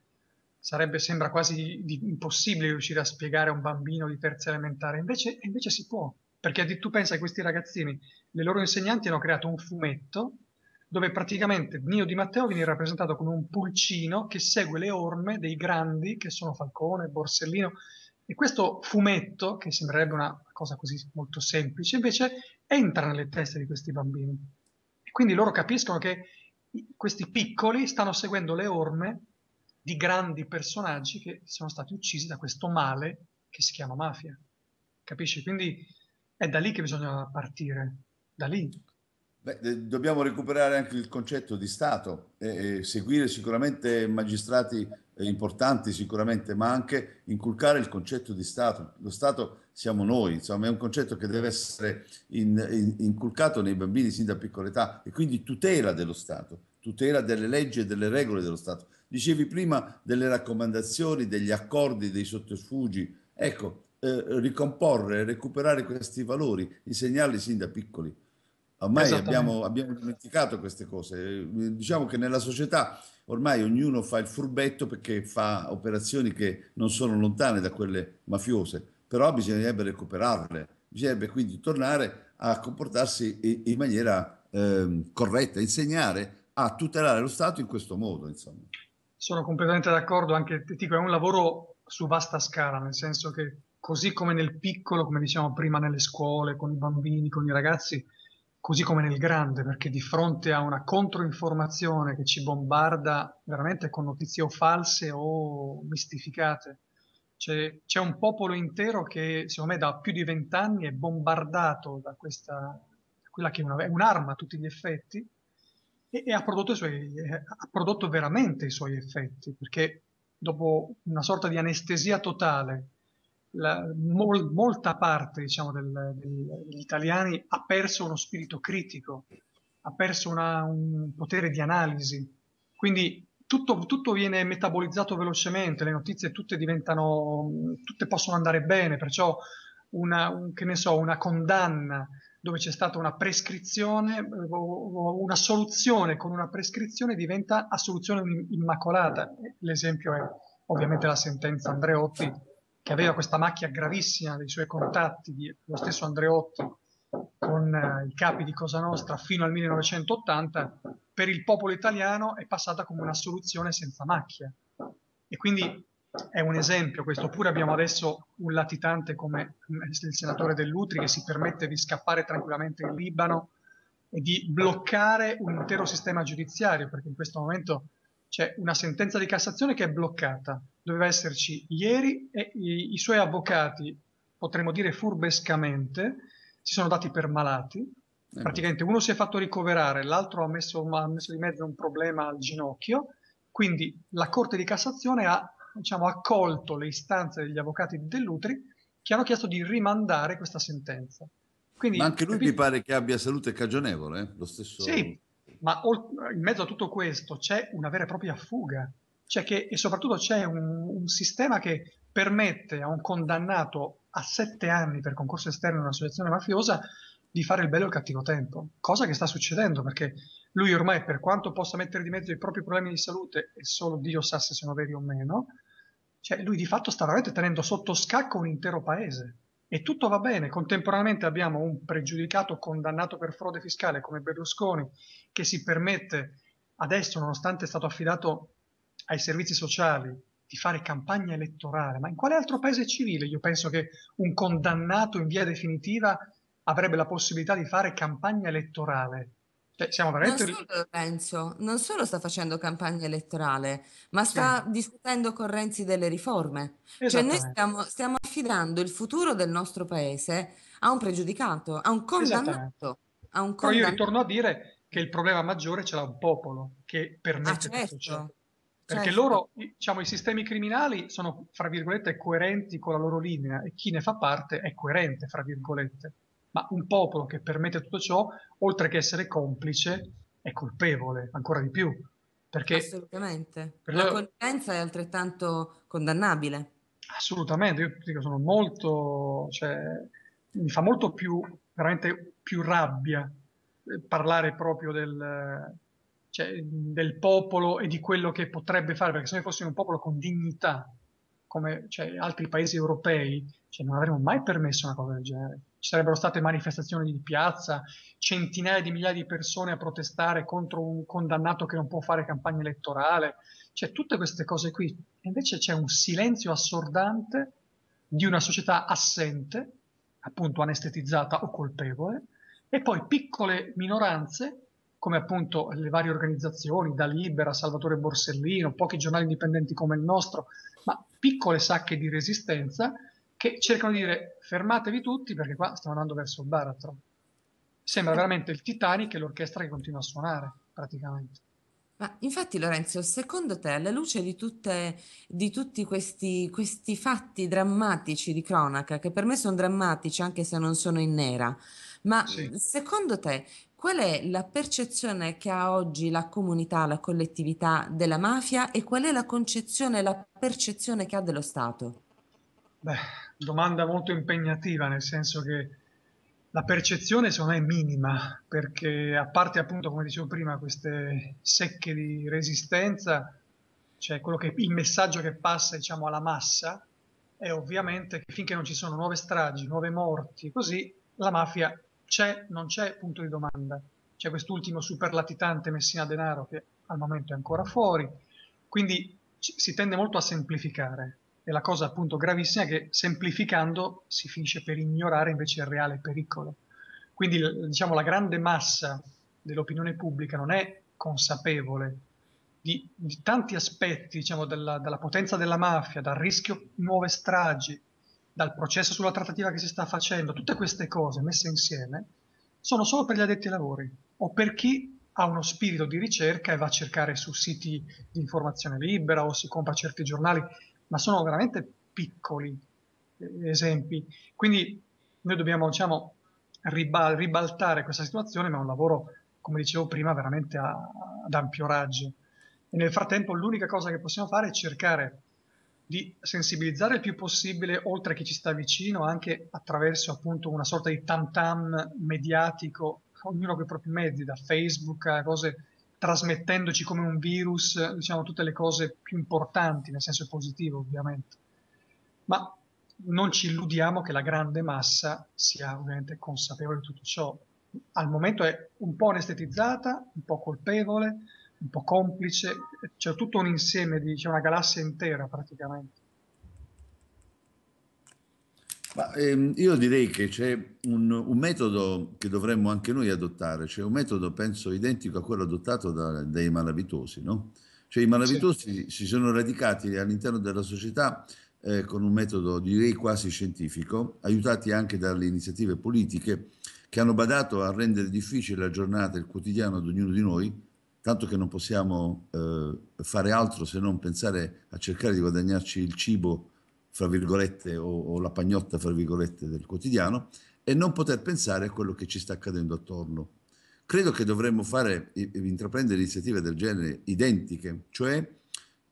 E: sarebbe, sembra quasi di, impossibile riuscire a spiegare a un bambino di terza elementare, invece, invece si può, perché tu pensa a questi ragazzini, le loro insegnanti hanno creato un fumetto dove praticamente Nino Di Matteo viene rappresentato come un pulcino che segue le orme dei grandi che sono Falcone, Borsellino e questo fumetto, che sembrerebbe una cosa così molto semplice, invece entra nelle teste di questi bambini. Quindi loro capiscono che questi piccoli stanno seguendo le orme di grandi personaggi che sono stati uccisi da questo male che si chiama mafia. Capisci? Quindi è da lì che bisogna partire, da lì.
B: Beh, dobbiamo recuperare anche il concetto di Stato e, seguire sicuramente magistrati importanti, sicuramente, ma anche inculcare il concetto di Stato. Lo Stato siamo noi, insomma, è un concetto che deve essere in, in, inculcato nei bambini sin da piccola età e quindi tutela dello Stato, tutela delle leggi e delle regole dello Stato. Dicevi prima delle raccomandazioni, degli accordi, dei sotterfugi. Ecco, eh, ricomporre, recuperare questi valori, insegnarli sin da piccoli. Ormai abbiamo, abbiamo, dimenticato queste cose. Diciamo che nella società ormai ognuno fa il furbetto perché fa operazioni che non sono lontane da quelle mafiose, però bisognerebbe recuperarle. Bisognerebbe quindi tornare a comportarsi in maniera eh, corretta, insegnare a tutelare lo Stato in questo modo. Insomma.
E: Sono completamente d'accordo, anche ti dico, è un lavoro su vasta scala, nel senso che così come nel piccolo, come diciamo prima nelle scuole, con i bambini, con i ragazzi, così come nel grande, perché di fronte a una controinformazione che ci bombarda veramente con notizie o false o mistificate, c'è, c'è un popolo intero che secondo me da più di vent'anni è bombardato da questa, quella che è, una, è un'arma a tutti gli effetti, e, e ha, prodotto suoi, ha prodotto veramente i suoi effetti, perché dopo una sorta di anestesia totale la, mol, molta parte diciamo, del, del, degli italiani ha perso uno spirito critico, ha perso una, un potere di analisi. Quindi tutto, tutto, viene metabolizzato velocemente, le notizie tutte diventano, tutte possono andare bene, perciò una, un, so, una condanna dove c'è stata una prescrizione o una soluzione con una prescrizione diventa assoluzione immacolata. L'esempio è ovviamente la sentenza Andreotti che aveva questa macchia gravissima dei suoi contatti, di, lo stesso Andreotti, con eh, i capi di Cosa Nostra fino al 1980, per il popolo italiano è passata come una soluzione senza macchia. E quindi è un esempio questo, oppure abbiamo adesso un latitante come il senatore Dell'Utri che si permette di scappare tranquillamente in Libano e di bloccare un intero sistema giudiziario, perché in questo momento c'è una sentenza di Cassazione che è bloccata, doveva esserci ieri e i, i suoi avvocati, potremmo dire furbescamente, si sono dati per malati, eh praticamente uno si è fatto ricoverare, l'altro ha messo, ha messo di mezzo un problema al ginocchio, quindi la Corte di Cassazione ha diciamo, accolto le istanze degli avvocati di Dell'Utri che hanno chiesto di rimandare questa sentenza.
B: Quindi, ma anche lui capito? mi pare che abbia salute cagionevole, eh? lo stesso...
E: Sì, ma in mezzo a tutto questo c'è una vera e propria fuga, che, e soprattutto c'è un, un, sistema che permette a un condannato a sette anni per concorso esterno in un'associazione mafiosa di fare il bello e il cattivo tempo, cosa che sta succedendo perché lui ormai per quanto possa mettere di mezzo i propri problemi di salute e solo Dio sa se sono veri o meno, cioè lui di fatto sta veramente tenendo sotto scacco un intero paese e tutto va bene. Contemporaneamente abbiamo un pregiudicato condannato per frode fiscale come Berlusconi che si permette adesso, nonostante è stato affidato ai servizi sociali, di fare campagna elettorale. Ma in quale altro paese civile io penso che un condannato in via definitiva avrebbe la possibilità di fare campagna elettorale?
A: Cioè, siamo veramente... Non solo Renzo, non solo sta facendo campagna elettorale, ma sta sì. discutendo con Renzi delle riforme. Cioè noi stiamo, stiamo, affidando il futuro del nostro paese a un pregiudicato, a un condannato. A
E: un condannato. Però io ritorno a dire che il problema maggiore ce l'ha un popolo che permette ah, certo. ciò. Perché certo. loro, diciamo, i sistemi criminali sono, fra virgolette, coerenti con la loro linea e chi ne fa parte è coerente, fra virgolette ma un popolo che permette tutto ciò, oltre che essere complice, è colpevole ancora di più. Perché
A: Assolutamente. Per la connivenza è altrettanto condannabile.
E: Assolutamente, io dico, sono molto, cioè, mi fa molto più, veramente più rabbia eh, parlare proprio del, cioè, del popolo e di quello che potrebbe fare, perché se noi fossimo un popolo con dignità, come cioè, altri paesi europei, cioè, non avremmo mai permesso una cosa del genere ci sarebbero state manifestazioni di piazza, centinaia di migliaia di persone a protestare contro un condannato che non può fare campagna elettorale, cioè tutte queste cose qui. Invece c'è un silenzio assordante di una società assente, appunto anestetizzata o colpevole, e poi piccole minoranze, come appunto le varie organizzazioni, da Libera, Salvatore Borsellino, pochi giornali indipendenti come il nostro, ma piccole sacche di resistenza che cercano di dire fermatevi tutti perché qua stiamo andando verso il baratro. Sembra veramente il Titanic e l'orchestra che continua a suonare, praticamente.
A: Ma infatti Lorenzo, secondo te, alla luce di, tutte, di tutti questi, questi, fatti drammatici di cronaca, che per me sono drammatici anche se non sono in nera, ma sì. secondo te qual è la percezione che ha oggi la comunità, la collettività della mafia e qual è la concezione, la percezione che ha dello Stato?
E: Beh, domanda molto impegnativa, nel senso che la percezione secondo me è minima, perché a parte appunto, come dicevo prima, queste secche di resistenza, cioè che, il messaggio che passa diciamo, alla massa è ovviamente che finché non ci sono nuove stragi, nuove morti, così la mafia c'è, non c'è punto di domanda. C'è quest'ultimo super latitante Messina Denaro che al momento è ancora fuori, quindi si tende molto a semplificare e la cosa appunto gravissima è che semplificando si finisce per ignorare invece il reale pericolo. Quindi diciamo la grande massa dell'opinione pubblica non è consapevole di, di tanti aspetti diciamo, della, della, potenza della mafia, dal rischio nuove stragi, dal processo sulla trattativa che si sta facendo, tutte queste cose messe insieme sono solo per gli addetti ai lavori o per chi ha uno spirito di ricerca e va a cercare su siti di informazione libera o si compra certi giornali ma sono veramente piccoli eh, esempi. Quindi noi dobbiamo, diciamo, ribal- ribaltare questa situazione, ma è un lavoro, come dicevo prima, veramente a, ad ampio raggio. E nel frattempo l'unica cosa che possiamo fare è cercare di sensibilizzare il più possibile, oltre a chi ci sta vicino, anche attraverso appunto una sorta di tam tam mediatico, ognuno con i propri mezzi, da Facebook a cose trasmettendoci come un virus, diciamo, tutte le cose più importanti, nel senso positivo ovviamente. Ma non ci illudiamo che la grande massa sia ovviamente consapevole di tutto ciò. Al momento è un po' anestetizzata, un po' colpevole, un po' complice, c'è tutto un insieme di, c'è una galassia intera praticamente.
B: Ma, ehm, io direi che c'è un, un, metodo che dovremmo anche noi adottare, c'è un metodo penso identico a quello adottato da, dai malavitosi, no? Cioè i malavitosi sì. si sono radicati all'interno della società eh, con un metodo direi quasi scientifico, aiutati anche dalle iniziative politiche che hanno badato a rendere difficile la giornata, il quotidiano ad ognuno di noi, tanto che non possiamo eh, fare altro se non pensare a cercare di guadagnarci il cibo, fra virgolette, o, o la pagnotta, fra virgolette, del quotidiano, e non poter pensare a quello che ci sta accadendo attorno. Credo che dovremmo fare, intraprendere iniziative del genere identiche, cioè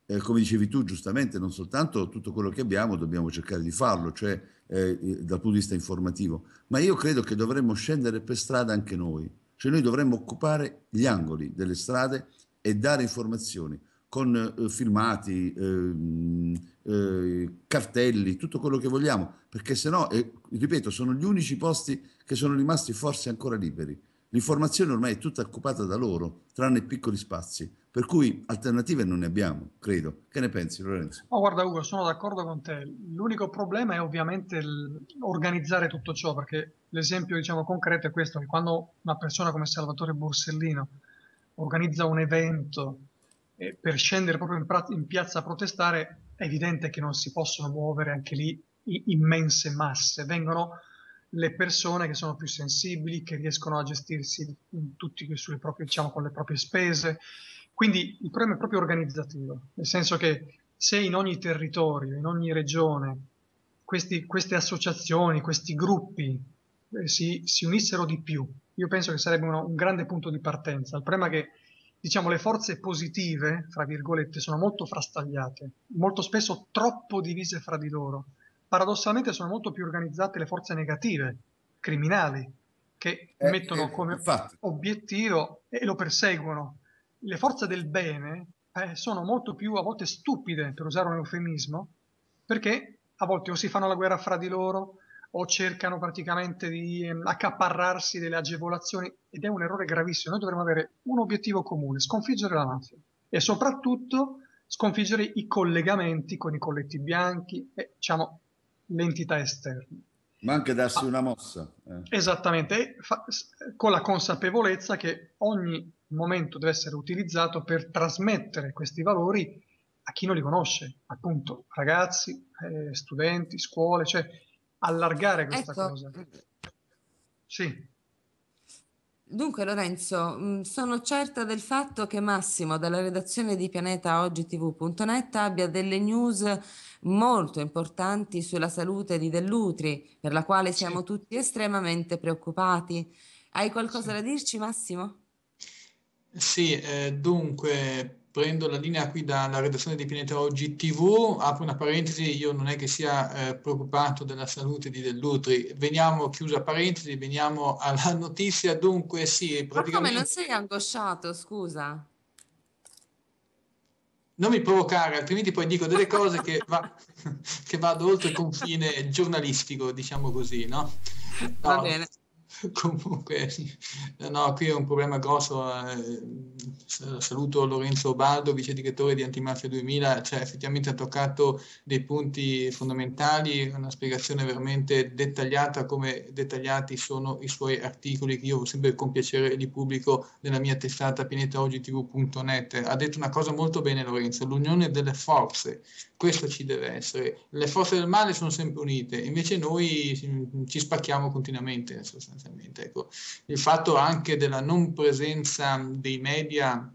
B: eh, come dicevi tu giustamente, non soltanto tutto quello che abbiamo dobbiamo cercare di farlo, cioè eh, dal punto di vista informativo, ma io credo che dovremmo scendere per strada anche noi, cioè noi dovremmo occupare gli angoli delle strade e dare informazioni con eh, filmati, ehm, eh, cartelli, tutto quello che vogliamo, perché se no, ripeto, sono gli unici posti che sono rimasti forse ancora liberi. L'informazione ormai è tutta occupata da loro, tranne piccoli spazi. Per cui alternative non ne abbiamo, credo. Che ne pensi Lorenzo?
E: Oh, guarda Ugo, sono d'accordo con te. L'unico problema è ovviamente organizzare tutto ciò, perché l'esempio diciamo, concreto è questo, che quando una persona come Salvatore Borsellino organizza un evento eh, per scendere proprio in, in, piazza a protestare, è evidente che non si possono muovere anche lì immense masse. Vengono le persone che sono più sensibili, che riescono a gestirsi tutti proprie, diciamo, con le proprie spese, quindi il problema è proprio organizzativo, nel senso che se in ogni territorio, in ogni regione, questi, queste associazioni, questi gruppi eh, si, si, unissero di più, io penso che sarebbe uno, un grande punto di partenza. Il problema è che diciamo, le forze positive, fra virgolette, sono molto frastagliate, molto spesso troppo divise fra di loro. Paradossalmente sono molto più organizzate le forze negative, criminali, che eh, mettono eh, come infatti. obiettivo e lo perseguono le forze del bene eh, sono molto più a volte stupide, per usare un eufemismo, perché a volte o si fanno la guerra fra di loro o cercano praticamente di eh, accaparrarsi delle agevolazioni ed è un errore gravissimo. Noi dovremmo avere un obiettivo comune, sconfiggere la mafia e soprattutto sconfiggere i collegamenti con i colletti bianchi e diciamo le entità esterne.
B: Ma anche darsi ah, una mossa.
E: Eh. Esattamente, fa, con la consapevolezza che ogni momento deve essere utilizzato per trasmettere questi valori a chi non li conosce, appunto ragazzi, eh, studenti, scuole, cioè allargare questa ecco. cosa. Sì.
A: Dunque Lorenzo, mm, sono certa del fatto che Massimo dalla redazione di pianetaogitv.net abbia delle news molto importanti sulla salute di Dell'Utri, per la quale siamo sì. tutti estremamente preoccupati. Hai qualcosa sì. da dirci Massimo?
D: Sì, eh, dunque prendo la linea qui dalla redazione di Pianeta Oggi TV, apro una parentesi, io non è che sia eh, preoccupato della salute di Dell'Utri, veniamo, chiusa parentesi, veniamo alla notizia, dunque sì,
A: praticamente... Ma come non sei angosciato, scusa?
D: Non mi provocare, altrimenti poi dico delle cose che, va, che vado oltre il confine giornalistico, diciamo così, no?
A: no Va bene.
D: Comunque, no, qui è un problema grosso. Eh, saluto Lorenzo Baldo, vice direttore di Antimafia 2000, cioè effettivamente ha toccato dei punti fondamentali, una spiegazione veramente dettagliata come dettagliati sono i suoi articoli che io sempre con piacere li pubblico nella mia testata pianetaogitv.net. Ha detto una cosa molto bene Lorenzo, l'unione delle forze, questo ci deve essere. Le forze del male sono sempre unite, invece noi ci spacchiamo continuamente sostanzialmente. Ecco. Il fatto anche della non presenza dei media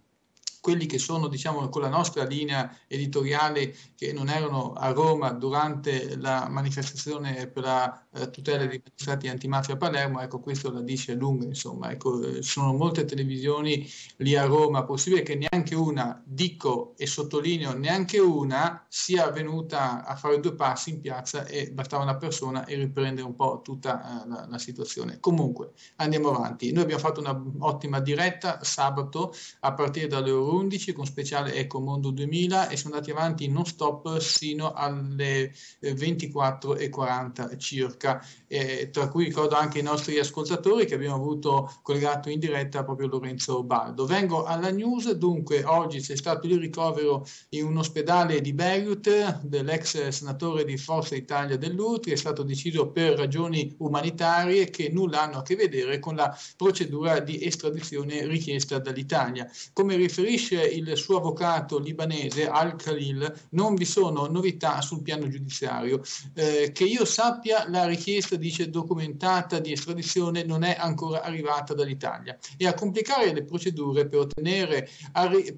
D: quelli che sono diciamo con la nostra linea editoriale che non erano a Roma durante la manifestazione per la eh, tutela dei magistrati antimafia a Palermo, ecco questo la dice a lungo, insomma, ecco, eh, sono molte televisioni lì a Roma, possibile che neanche una, dico e sottolineo, neanche una sia venuta a fare due passi in piazza e bastava una persona e riprendere un po' tutta uh, la, la, situazione. Comunque, andiamo avanti. Noi abbiamo fatto un'ottima diretta sabato a partire dalle ore 11 con speciale Eco Mondo 2000 e sono andati avanti non stop sino alle 24.40 eh, circa, eh, tra cui ricordo anche i nostri ascoltatori che abbiamo avuto collegato in diretta proprio Lorenzo Baldo. Vengo alla news, dunque oggi c'è stato il ricovero in un ospedale di Beirut dell'ex senatore di Forza Italia dell'Utri, è stato deciso per ragioni umanitarie che nulla hanno a che vedere con la procedura di estradizione richiesta dall'Italia. Come riferisce il suo avvocato libanese Al-Khalil, non vi sono novità sul piano giudiziario. Eh, che io sappia, la richiesta, dice, documentata di estradizione non è ancora arrivata dall'Italia e a complicare le procedure per, ottenere,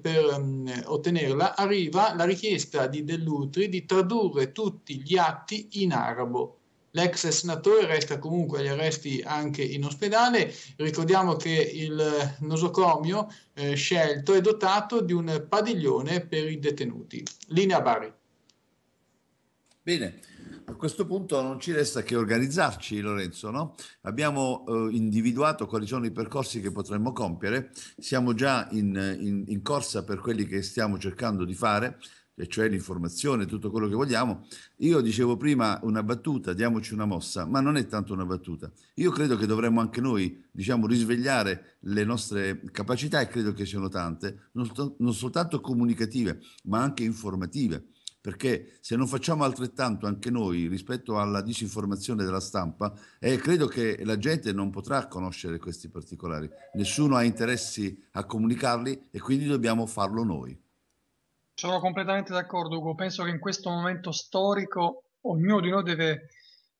D: per um, ottenerla arriva la richiesta di Dell'Utri di tradurre tutti gli atti in arabo. L'ex senatore resta comunque agli arresti anche in ospedale. Ricordiamo che il nosocomio eh, scelto è dotato di un padiglione per i detenuti. Linea Bari.
B: Bene, a questo punto non ci resta che organizzarci, Lorenzo. No? Abbiamo eh, individuato quali sono i percorsi che potremmo compiere, siamo già in, in, in corsa per quelli che stiamo cercando di fare e cioè l'informazione, tutto quello che vogliamo. Io dicevo prima una battuta, diamoci una mossa, ma non è tanto una battuta. Io credo che dovremmo anche noi, diciamo, risvegliare le nostre capacità e credo che siano tante, non, non soltanto comunicative, ma anche informative. Perché se non facciamo altrettanto anche noi rispetto alla disinformazione della stampa, eh, credo che la gente non potrà conoscere questi particolari. Nessuno ha interessi a comunicarli e quindi dobbiamo farlo noi.
E: Sono completamente d'accordo, Ugo. Penso che in questo momento storico ognuno di noi deve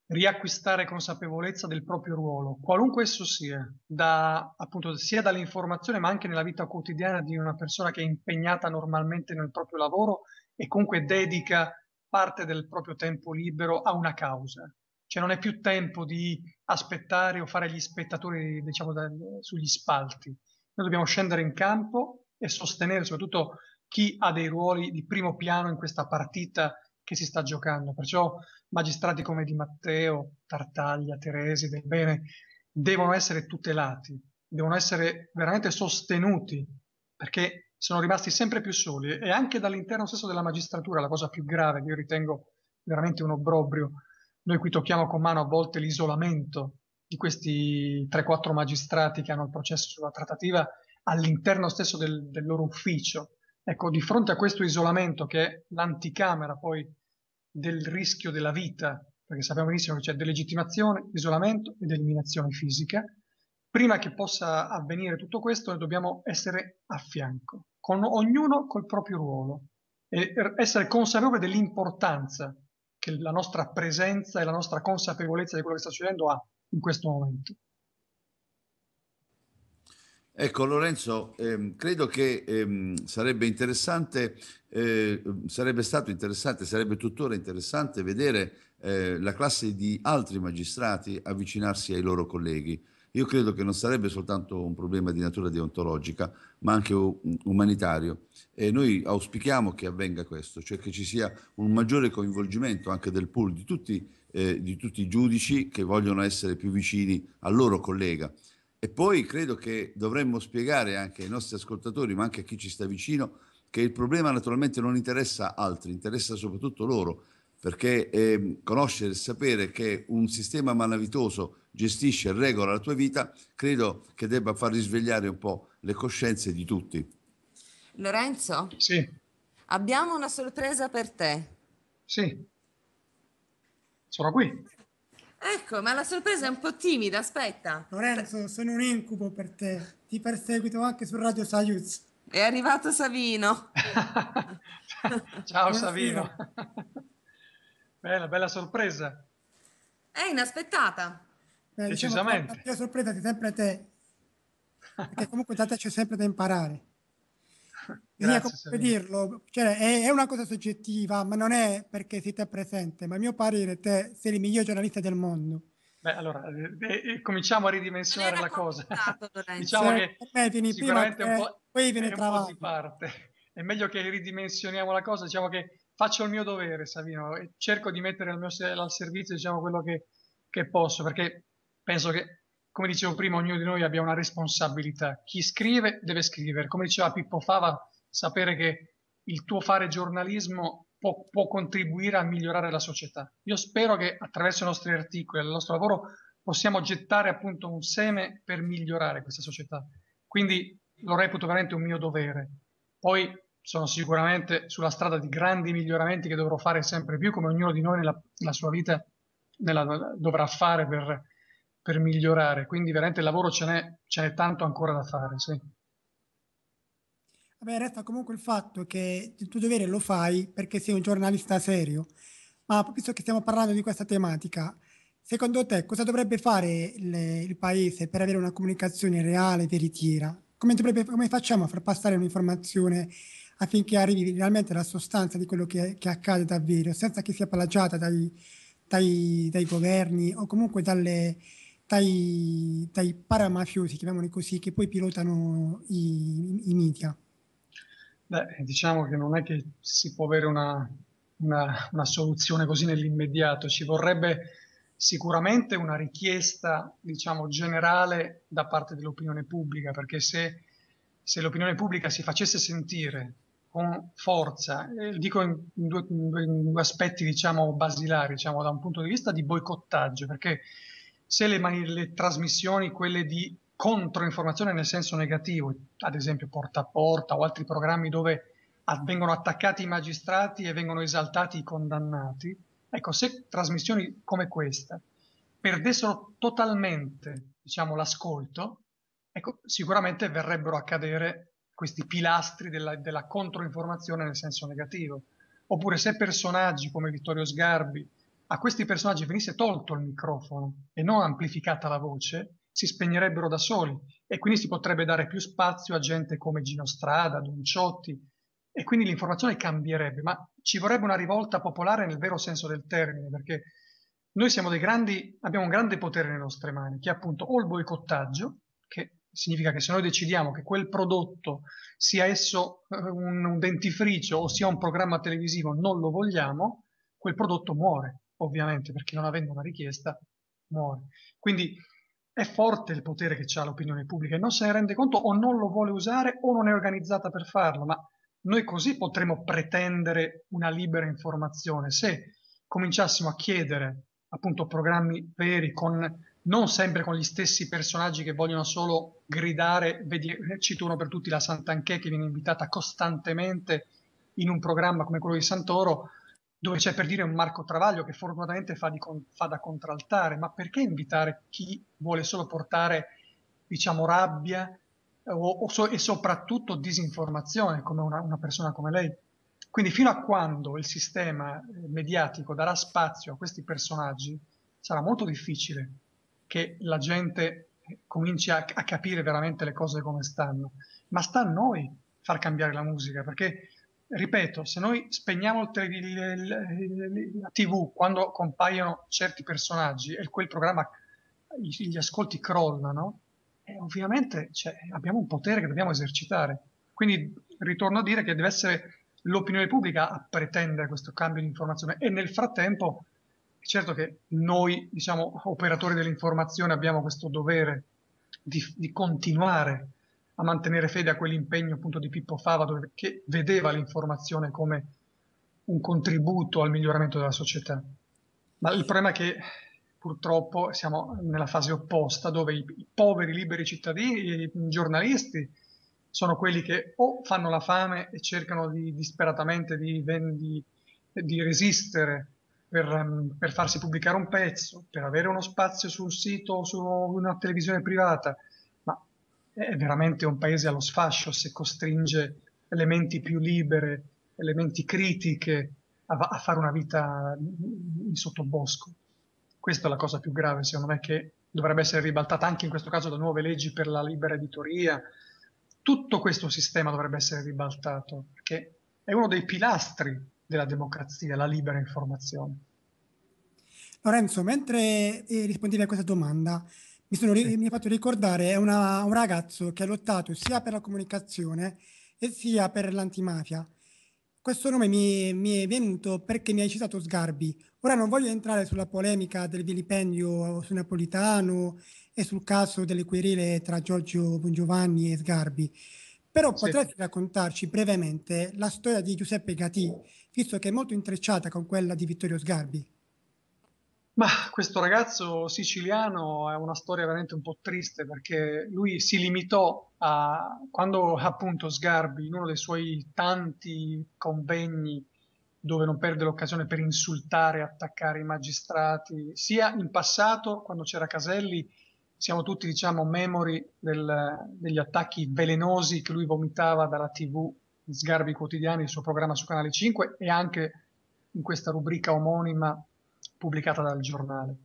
E: riacquistare consapevolezza del proprio ruolo, qualunque esso sia, da, appunto, sia dall'informazione ma anche nella vita quotidiana di una persona che è impegnata normalmente nel proprio lavoro e comunque dedica parte del proprio tempo libero a una causa. Cioè non è più tempo di aspettare o fare gli spettatori, diciamo, da, sugli spalti. Noi dobbiamo scendere in campo e sostenere soprattutto chi ha dei ruoli di primo piano in questa partita che si sta giocando. Perciò magistrati come Di Matteo, Tartaglia, Teresi, Del Bene devono essere tutelati, devono essere veramente sostenuti perché sono rimasti sempre più soli e anche dall'interno stesso della magistratura la cosa più grave che io ritengo veramente un obbrobrio. Noi qui tocchiamo con mano a volte l'isolamento di questi 3-4 magistrati che hanno il processo sulla trattativa all'interno stesso del, del loro ufficio Ecco, di fronte a questo isolamento che è l'anticamera poi del rischio della vita, perché sappiamo benissimo che c'è delegittimazione, isolamento ed eliminazione fisica, prima che possa avvenire tutto questo noi dobbiamo essere a fianco, con ognuno col proprio ruolo e essere consapevoli dell'importanza che la nostra presenza e la nostra consapevolezza di quello che sta succedendo ha in questo momento.
B: Ecco Lorenzo, ehm, credo che ehm, sarebbe interessante, eh, sarebbe stato interessante, sarebbe tuttora interessante vedere eh, la classe di altri magistrati avvicinarsi ai loro colleghi. Io credo che non sarebbe soltanto un problema di natura deontologica, ma anche umanitario. E noi auspichiamo che avvenga questo, cioè che ci sia un maggiore coinvolgimento anche del pool di tutti, eh, di tutti i giudici che vogliono essere più vicini al loro collega. E poi credo che dovremmo spiegare anche ai nostri ascoltatori, ma anche a chi ci sta vicino, che il problema naturalmente non interessa altri, interessa soprattutto loro, perché eh, conoscere e sapere che un sistema malavitoso gestisce e regola la tua vita, credo che debba far risvegliare un po' le coscienze di tutti.
A: Lorenzo?
E: Sì.
A: Abbiamo una sorpresa per te.
E: Sì. Sono qui.
A: Ecco, ma la sorpresa è un po' timida, aspetta.
C: Lorenzo, sono un incubo per te. Ti perseguito anche su Radio Sayuz.
A: È arrivato Savino.
E: Ciao Savino. bella, bella sorpresa.
A: È inaspettata.
E: Beh, diciamo Decisamente.
C: Diciamo, la sorpresa di sempre te. Perché comunque da te c'è sempre da imparare. Comunque dirlo, cioè, è, è, una cosa soggettiva, ma non è perché sei te presente, ma a mio parere te sei il miglior giornalista del mondo.
E: Beh, allora, eh, eh, cominciamo a ridimensionare la cosa. diciamo che
C: me vieni sicuramente prima, un po', poi viene
E: un po' di parte. È meglio che ridimensioniamo la cosa, diciamo che faccio il mio dovere, Savino, e cerco di mettere al, mio, al servizio diciamo, quello che, che posso, perché penso che come dicevo prima, ognuno di noi abbia una responsabilità. Chi scrive deve scrivere. Come diceva Pippo Fava, sapere che il tuo fare giornalismo può, può, contribuire a migliorare la società. Io spero che attraverso i nostri articoli e il nostro lavoro possiamo gettare appunto un seme per migliorare questa società. Quindi lo reputo veramente un mio dovere. Poi sono sicuramente sulla strada di grandi miglioramenti che dovrò fare sempre più, come ognuno di noi nella, nella sua vita nella, dovrà fare per, per, migliorare. Quindi veramente il lavoro ce n'è, ce n'è tanto ancora da fare. Sì.
C: Vabbè, resta comunque il fatto che il tuo dovere lo fai perché sei un giornalista serio, ma visto che stiamo parlando di questa tematica, secondo te cosa dovrebbe fare il, il paese per avere una comunicazione reale, veritiera? Come, dovrebbe, come, facciamo a far passare un'informazione affinché arrivi realmente alla sostanza di quello che, che accade davvero, senza che sia plagiata dai, dai, dai governi o comunque dalle, dai, dai paramafiosi, chiamiamoli così, che poi pilotano i, i media?
E: Beh, diciamo che non è che si può avere una, una, una soluzione così nell'immediato, ci vorrebbe sicuramente una richiesta, diciamo, generale da parte dell'opinione pubblica, perché se, se l'opinione pubblica si facesse sentire con forza, eh, dico in due, in due, aspetti, diciamo, basilari, diciamo, da un punto di vista di boicottaggio, perché se le, le trasmissioni, quelle di controinformazione nel senso negativo, ad esempio porta a porta o altri programmi dove vengono attaccati i magistrati e vengono esaltati i condannati. Ecco, se trasmissioni come questa perdessero totalmente diciamo, l'ascolto, ecco, sicuramente verrebbero a cadere questi pilastri della, della controinformazione nel senso negativo. Oppure se personaggi come Vittorio Sgarbi, a questi personaggi venisse tolto il microfono e non amplificata la voce, si spegnerebbero da soli e quindi si potrebbe dare più spazio a gente come Gino Strada, Don Ciotti e quindi l'informazione cambierebbe, ma ci vorrebbe una rivolta popolare nel vero senso del termine, perché noi siamo dei grandi, abbiamo un grande potere nelle nostre mani, che è appunto o il boicottaggio, che significa che se noi decidiamo che quel prodotto, sia esso eh, un, un dentifricio o sia un programma televisivo, non lo vogliamo, quel prodotto muore, ovviamente, perché non avendo una richiesta muore. Quindi è forte il potere che ha l'opinione pubblica e non se ne rende conto o non lo vuole usare o non è organizzata per farlo, ma noi così potremo pretendere una libera informazione se cominciassimo a chiedere appunto programmi veri con non sempre con gli stessi personaggi che vogliono solo gridare, vedi, cito uno per tutti la Sant'Anché che viene invitata costantemente in un programma come quello di Santoro dove c'è per dire un Marco Travaglio che fortunatamente fa, di, fa, da contraltare, ma perché invitare chi vuole solo portare, diciamo, rabbia o, o so, e soprattutto disinformazione come una, una, persona come lei? Quindi fino a quando il sistema eh, mediatico darà spazio a questi personaggi, sarà molto difficile che la gente cominci a, a capire veramente le cose come stanno. Ma sta a noi far cambiare la musica, perché ripeto, se noi spegniamo la TV quando compaiono certi personaggi e quel programma, gli ascolti crollano, eh, ovviamente cioè, abbiamo un potere che dobbiamo esercitare. Quindi ritorno a dire che deve essere l'opinione pubblica a pretendere questo cambio di informazione e nel frattempo certo che noi, diciamo, operatori dell'informazione abbiamo questo dovere di, di continuare a mantenere fede a quell'impegno appunto di Pippo Fava dove, che vedeva l'informazione come un contributo al miglioramento della società. Ma il problema è che purtroppo siamo nella fase opposta dove i, i poveri liberi cittadini, i giornalisti, sono quelli che o fanno la fame e cercano di, disperatamente di, di, di resistere per, per, farsi pubblicare un pezzo, per avere uno spazio sul sito o su una televisione privata, è veramente un paese allo sfascio se costringe elementi più libere, elementi critiche a, a fare una vita in sottobosco. Questa è la cosa più grave, secondo me, che dovrebbe essere ribaltata anche in questo caso da nuove leggi per la libera editoria. Tutto questo sistema dovrebbe essere ribaltato, perché è uno dei pilastri della democrazia, la libera informazione.
C: Lorenzo, mentre eh, rispondevi a questa domanda, mi, sono, mi ha fatto ricordare, è una, un ragazzo che ha lottato sia per la comunicazione e sia per l'antimafia. Questo nome mi, mi, è venuto perché mi hai citato Sgarbi. Ora non voglio entrare sulla polemica del vilipendio su Napolitano e sul caso delle querele tra Giorgio Bongiovanni e Sgarbi, Però sì. potresti raccontarci brevemente la storia di Giuseppe Gatti, visto che è molto intrecciata con quella di Vittorio Sgarbi.
E: Ma questo ragazzo siciliano è una storia veramente un po' triste perché lui si limitò a quando appunto Sgarbi, in uno dei suoi tanti convegni dove non perde l'occasione per insultare e attaccare i magistrati, sia in passato quando c'era Caselli, siamo tutti diciamo memori del, degli attacchi velenosi che lui vomitava dalla tv Sgarbi Quotidiani, il suo programma su Canale 5 e anche in questa rubrica omonima pubblicata dal giornale.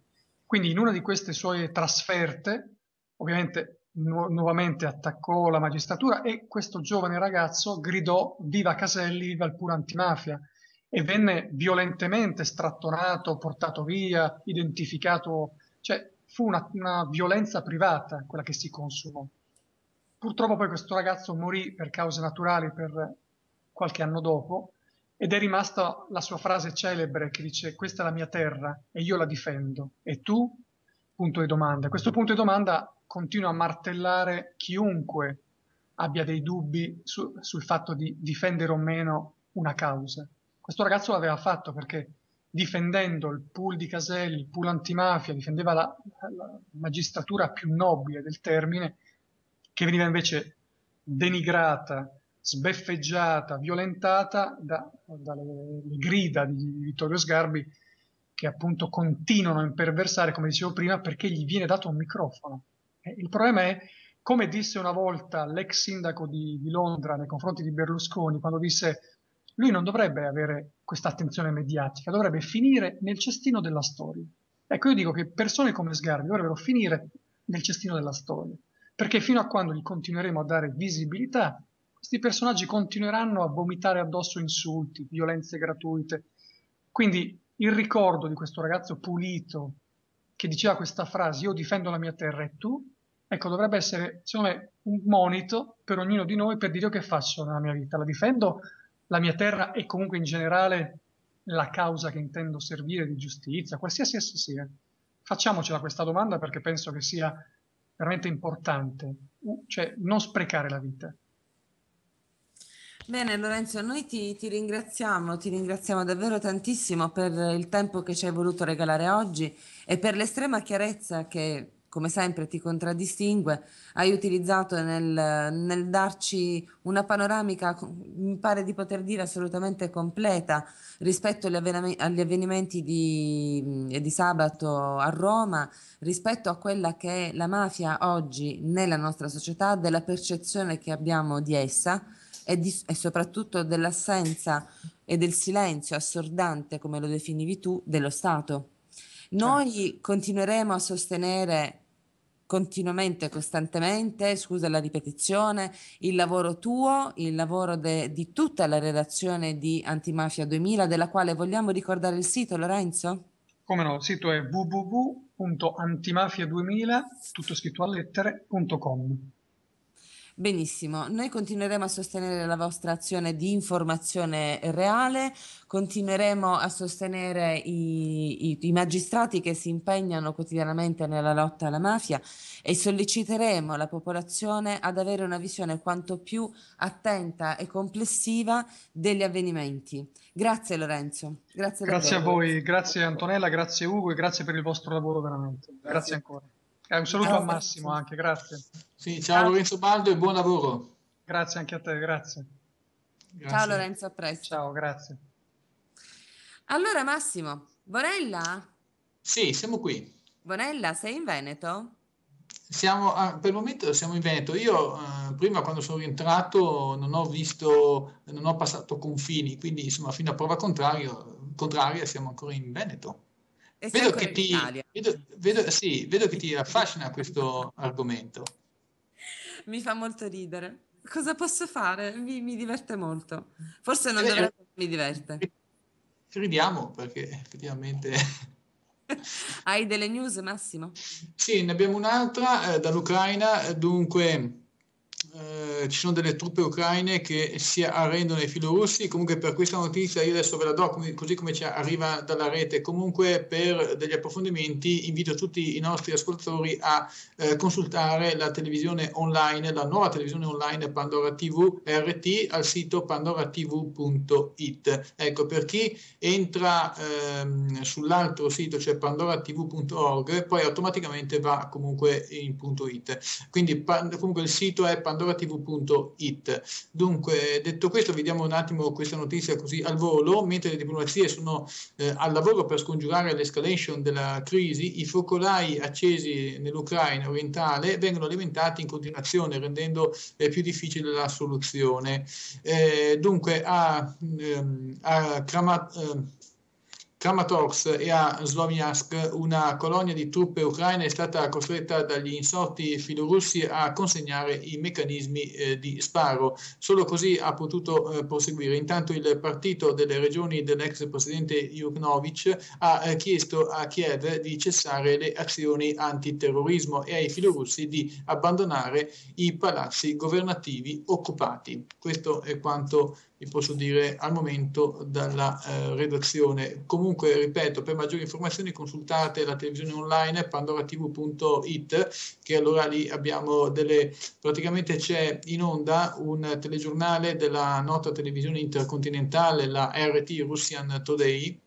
E: Quindi in una di queste sue trasferte, ovviamente nu- nuovamente attaccò la magistratura e questo giovane ragazzo gridò viva Caselli, viva il puro antimafia e venne violentemente strattonato, portato via, identificato, cioè fu una, una violenza privata quella che si consumò. Purtroppo poi questo ragazzo morì per cause naturali per qualche anno dopo ed è rimasta la sua frase celebre che dice questa è la mia terra e io la difendo e tu? Punto di domanda. Questo punto di domanda continua a martellare chiunque abbia dei dubbi su, sul fatto di difendere o meno una causa. Questo ragazzo l'aveva fatto perché difendendo il pool di Caselli, il pool antimafia, difendeva la, la magistratura più nobile del termine, che veniva invece denigrata, sbeffeggiata, violentata da, dalle grida di Vittorio Sgarbi che appunto continuano a imperversare, come dicevo prima, perché gli viene dato un microfono. Il problema è, come disse una volta l'ex sindaco di, di Londra nei confronti di Berlusconi, quando disse lui non dovrebbe avere questa attenzione mediatica, dovrebbe finire nel cestino della storia. Ecco, io dico che persone come Sgarbi dovrebbero finire nel cestino della storia, perché fino a quando gli continueremo a dare visibilità, questi personaggi continueranno a vomitare addosso insulti, violenze gratuite. Quindi il ricordo di questo ragazzo pulito che diceva questa frase, io difendo la mia terra e tu, ecco, dovrebbe essere, secondo me, un monito per ognuno di noi per dire che faccio nella mia vita. La difendo la mia terra e comunque in generale la causa che intendo servire di giustizia, qualsiasi essa sia. Facciamocela questa domanda perché penso che sia veramente importante, cioè non sprecare la vita.
A: Bene Lorenzo, noi ti, ti, ringraziamo, ti ringraziamo davvero tantissimo per il tempo che ci hai voluto regalare oggi e per l'estrema chiarezza che, come sempre, ti contraddistingue. Hai utilizzato nel, nel darci una panoramica, mi pare di poter dire, assolutamente completa rispetto agli, avven- agli avvenimenti di, di sabato a Roma, rispetto a quella che è la mafia oggi nella nostra società, della percezione che abbiamo di essa e, di, e soprattutto dell'assenza e del silenzio assordante, come lo definivi tu, dello Stato. Noi certo. continueremo a sostenere continuamente, costantemente, scusa la ripetizione, il lavoro tuo, il lavoro de, di tutta la redazione di Antimafia 2000, della quale vogliamo ricordare il sito, Lorenzo?
E: Come no, il sito è www.antimafia2000, tutto scritto a lettere.com.
A: Benissimo, noi continueremo a sostenere la vostra azione di informazione reale, continueremo a sostenere i, i, i, magistrati che si impegnano quotidianamente nella lotta alla mafia e solleciteremo la popolazione ad avere una visione quanto più attenta e complessiva degli avvenimenti. Grazie Lorenzo.
E: Grazie, grazie a voi, grazie Antonella, grazie Ugo e grazie per il vostro lavoro veramente. Grazie, grazie ancora. E un saluto ciao, a Massimo anche, grazie.
D: Sì, ciao ah. Lorenzo Baldo e buon lavoro.
E: Grazie anche a te, grazie.
A: grazie. Ciao Lorenzo, a presto.
E: Ciao, grazie.
A: Allora Massimo, Bonella?
D: Sì, siamo qui.
A: Bonella, sei in Veneto?
D: Siamo, ah, per il momento siamo in Veneto. Io eh, prima quando sono rientrato non ho visto, non ho passato confini, quindi insomma fino a prova contraria siamo ancora in Veneto. Vedo che, ti, vedo, vedo, sì, vedo che ti affascina questo argomento.
A: Mi fa molto ridere. Cosa posso fare? Mi, mi diverte molto. Forse non eh, eh, mi diverte.
D: Ridiamo perché effettivamente...
A: Hai delle news, Massimo?
D: Sì, ne abbiamo un'altra eh, dall'Ucraina. Dunque, eh, ci sono delle truppe ucraine che si arrendono ai filorussi. Comunque per questa notizia io adesso ve la do così come ci arriva dalla rete. Comunque per degli approfondimenti invito tutti i nostri ascoltatori a eh, consultare la televisione online, la nuova televisione online Pandora TV RT al sito pandoratv.it. Ecco, per chi entra ehm, sull'altro sito, cioè pandoratv.org, poi automaticamente va comunque in punto .it. Quindi comunque il sito è pandoratv.it. Dunque, detto questo, vediamo un attimo questa notizia così al volo, mentre le diplomazie sono eh, al lavoro per scongiurare l'escalation della crisi, i focolai accesi nell'Ucraina orientale vengono alimentati in continuazione, rendendo eh, più difficile la soluzione. Eh, dunque, a, ehm, a Kramat, ehm, Kramatorsk e a Sloviansk una colonia di truppe ucraine è stata costretta dagli insorti filorussi a consegnare i meccanismi eh, di sparo. Solo così ha potuto eh, proseguire. Intanto il partito delle regioni dell'ex presidente Yuknovich ha eh, chiesto a Kiev di cessare le azioni antiterrorismo e ai filorussi di abbandonare i palazzi governativi occupati. Questo è quanto vi posso dire al momento dalla eh, redazione. Comunque, ripeto, per maggiori informazioni consultate la televisione online pandoratv.it, che allora lì abbiamo delle, praticamente c'è in onda un telegiornale della nota televisione intercontinentale, la RT Russian Today,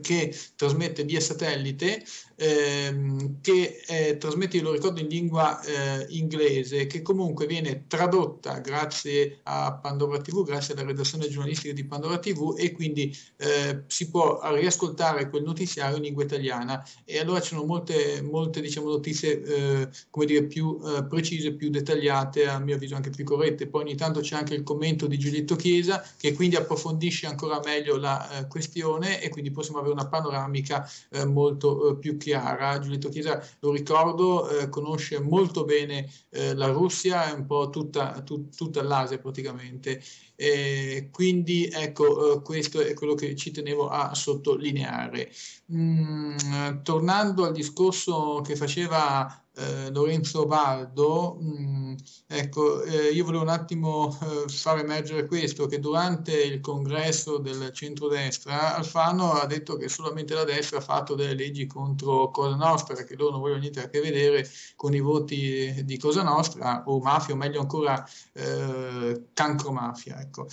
D: che trasmette via satellite ehm, che eh, trasmette, lo ricordo, in lingua eh, inglese, che comunque viene tradotta grazie a Pandora TV, grazie alla redazione giornalistica di Pandora TV e quindi eh, si può riascoltare quel notiziario in lingua italiana e allora ci sono molte, molte diciamo, notizie eh, come dire, più eh, precise, più dettagliate, a mio avviso anche più corrette. Poi ogni tanto c'è anche il commento di Giulietto Chiesa che quindi approfondisce ancora meglio la eh, questione e quindi possiamo avere una panoramica molto più chiara chiara. Giulietto Chiesa, lo ricordo, eh, conosce molto bene eh, la Russia e un po' tutta, tut, tutta l'Asia praticamente. E quindi ecco, eh, questo è quello che ci tenevo a sottolineare. Mm, tornando al discorso che faceva eh, Lorenzo Baldo, mh, mm, ecco, eh, io volevo un attimo eh, far emergere questo, che durante il congresso del centrodestra Alfano ha detto che solamente la destra ha fatto delle leggi contro Cosa Nostra, che loro non vogliono niente a che vedere con i voti di Cosa Nostra o mafia, o meglio ancora eh, cancro mafia. Ecco.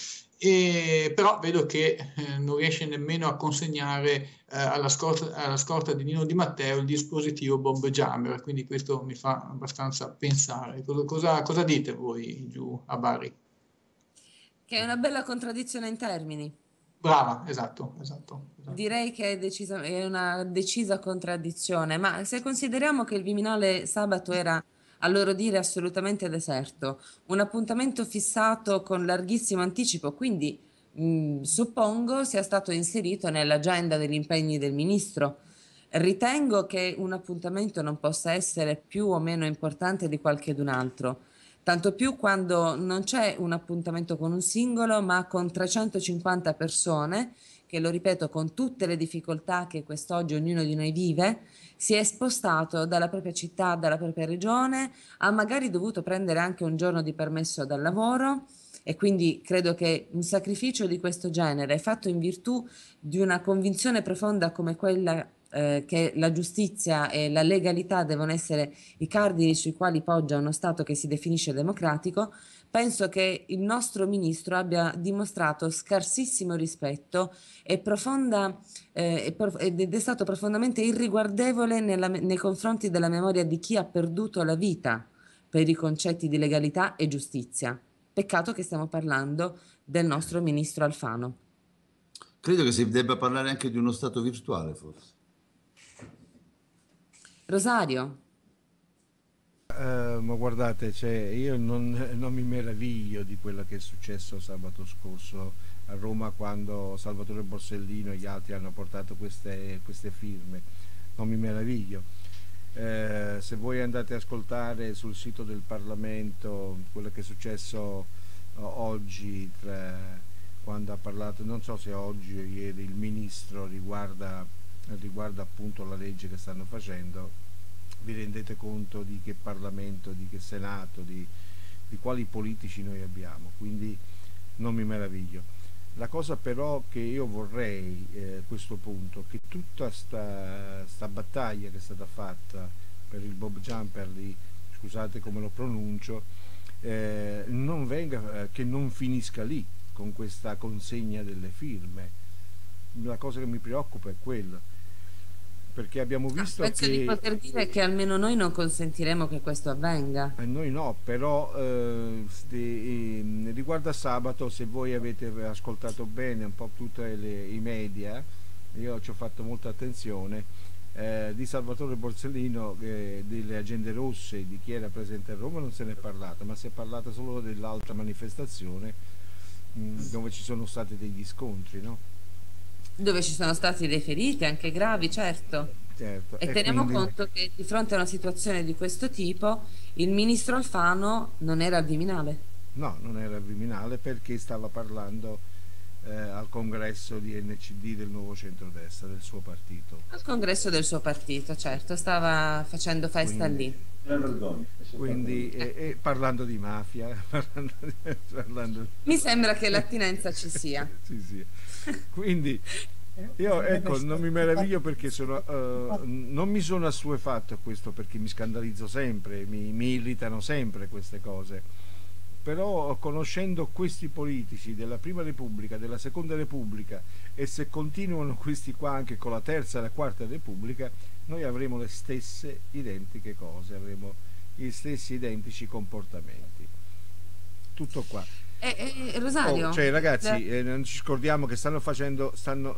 D: E, però vedo che eh, non riesce nemmeno a consegnare eh, alla, scorta, alla, scorta, di Nino Di Matteo il dispositivo Bomb Jammer, quindi questo mi fa abbastanza pensare. Cosa, cosa, cosa dite voi giù a Bari?
A: Che è una bella contraddizione in termini.
D: Brava, esatto, esatto,
A: esatto. Direi che è, decisa, è una decisa contraddizione, ma se consideriamo che il Viminale sabato era a loro dire assolutamente deserto, un appuntamento fissato con larghissimo anticipo, quindi mh, suppongo sia stato inserito nell'agenda degli impegni del ministro. Ritengo che un appuntamento non possa essere più o meno importante di qualche d'un altro, tanto più quando non c'è un appuntamento con un singolo, ma con 350 persone, che lo ripeto con tutte le difficoltà che quest'oggi ognuno di noi vive, si è spostato dalla propria città, dalla propria regione, ha magari dovuto prendere anche un giorno di permesso dal lavoro e quindi credo che un sacrificio di questo genere, fatto in virtù di una convinzione profonda come quella eh, che la giustizia e la legalità devono essere i cardini sui quali poggia uno Stato che si definisce democratico, penso che il nostro ministro abbia dimostrato scarsissimo rispetto e profonda, eh, ed è stato profondamente irriguardevole nella, nei confronti della memoria di chi ha perduto la vita per i concetti di legalità e giustizia. Peccato che stiamo parlando del nostro ministro Alfano.
B: Credo che si debba parlare anche di uno stato virtuale, forse.
A: Rosario.
F: Uh, ma guardate, cioè, io non, non, mi meraviglio di quello che è successo sabato scorso a Roma quando Salvatore Borsellino e gli altri hanno portato queste, queste firme. Non mi meraviglio. Uh, se voi andate a ascoltare sul sito del Parlamento quello che è successo oggi, tra, quando ha parlato, non so se oggi o ieri, il ministro riguarda, riguarda appunto la legge che stanno facendo, vi rendete conto di che Parlamento, di che Senato, di, di quali politici noi abbiamo, quindi non mi meraviglio. La cosa però che io vorrei eh, a questo punto, che tutta sta, sta battaglia che è stata fatta per il Bob Jumper lì, scusate come lo pronuncio, eh, non venga, eh, che non finisca lì con questa consegna delle firme. La cosa che mi preoccupa è quella perché abbiamo visto
A: ah, penso
F: che...
A: di poter dire che almeno noi non consentiremo che questo avvenga.
F: Eh, noi no, però eh, eh, riguardo a sabato, se voi avete ascoltato bene un po' tutti i media, io ci ho fatto molta attenzione, eh, di Salvatore Borsellino, delle agende rosse, di chi era presente a Roma non se ne è parlato, ma si è parlato solo dell'altra manifestazione mh, mm, dove ci sono stati degli scontri, no?
A: Dove ci sono stati dei feriti, anche gravi, certo. certo. E, e, teniamo quindi... conto che di fronte a una situazione di questo tipo il ministro Alfano non era al Viminale.
F: No, non era al Viminale perché stava parlando eh, al congresso di NCD del nuovo centrodestra, del suo partito.
A: Al congresso del suo partito, certo, stava facendo festa quindi... lì.
F: Quindi, e, e parlando di mafia, parlando di, parlando...
A: mi sembra che l'attinenza ci sia.
F: sì, sì. Quindi io ecco, non mi meraviglio perché sono, uh, non mi sono assuefatto a questo perché mi scandalizzo sempre, mi, mi irritano sempre queste cose. Però conoscendo questi politici della Prima Repubblica, della Seconda Repubblica e se continuano questi qua anche con la Terza e la Quarta Repubblica, noi avremo le stesse identiche cose, avremo gli stessi identici comportamenti. Tutto qua.
A: Eh, eh, Rosario.
F: Oh, cioè, ragazzi, eh, non ci scordiamo che stanno facendo, stanno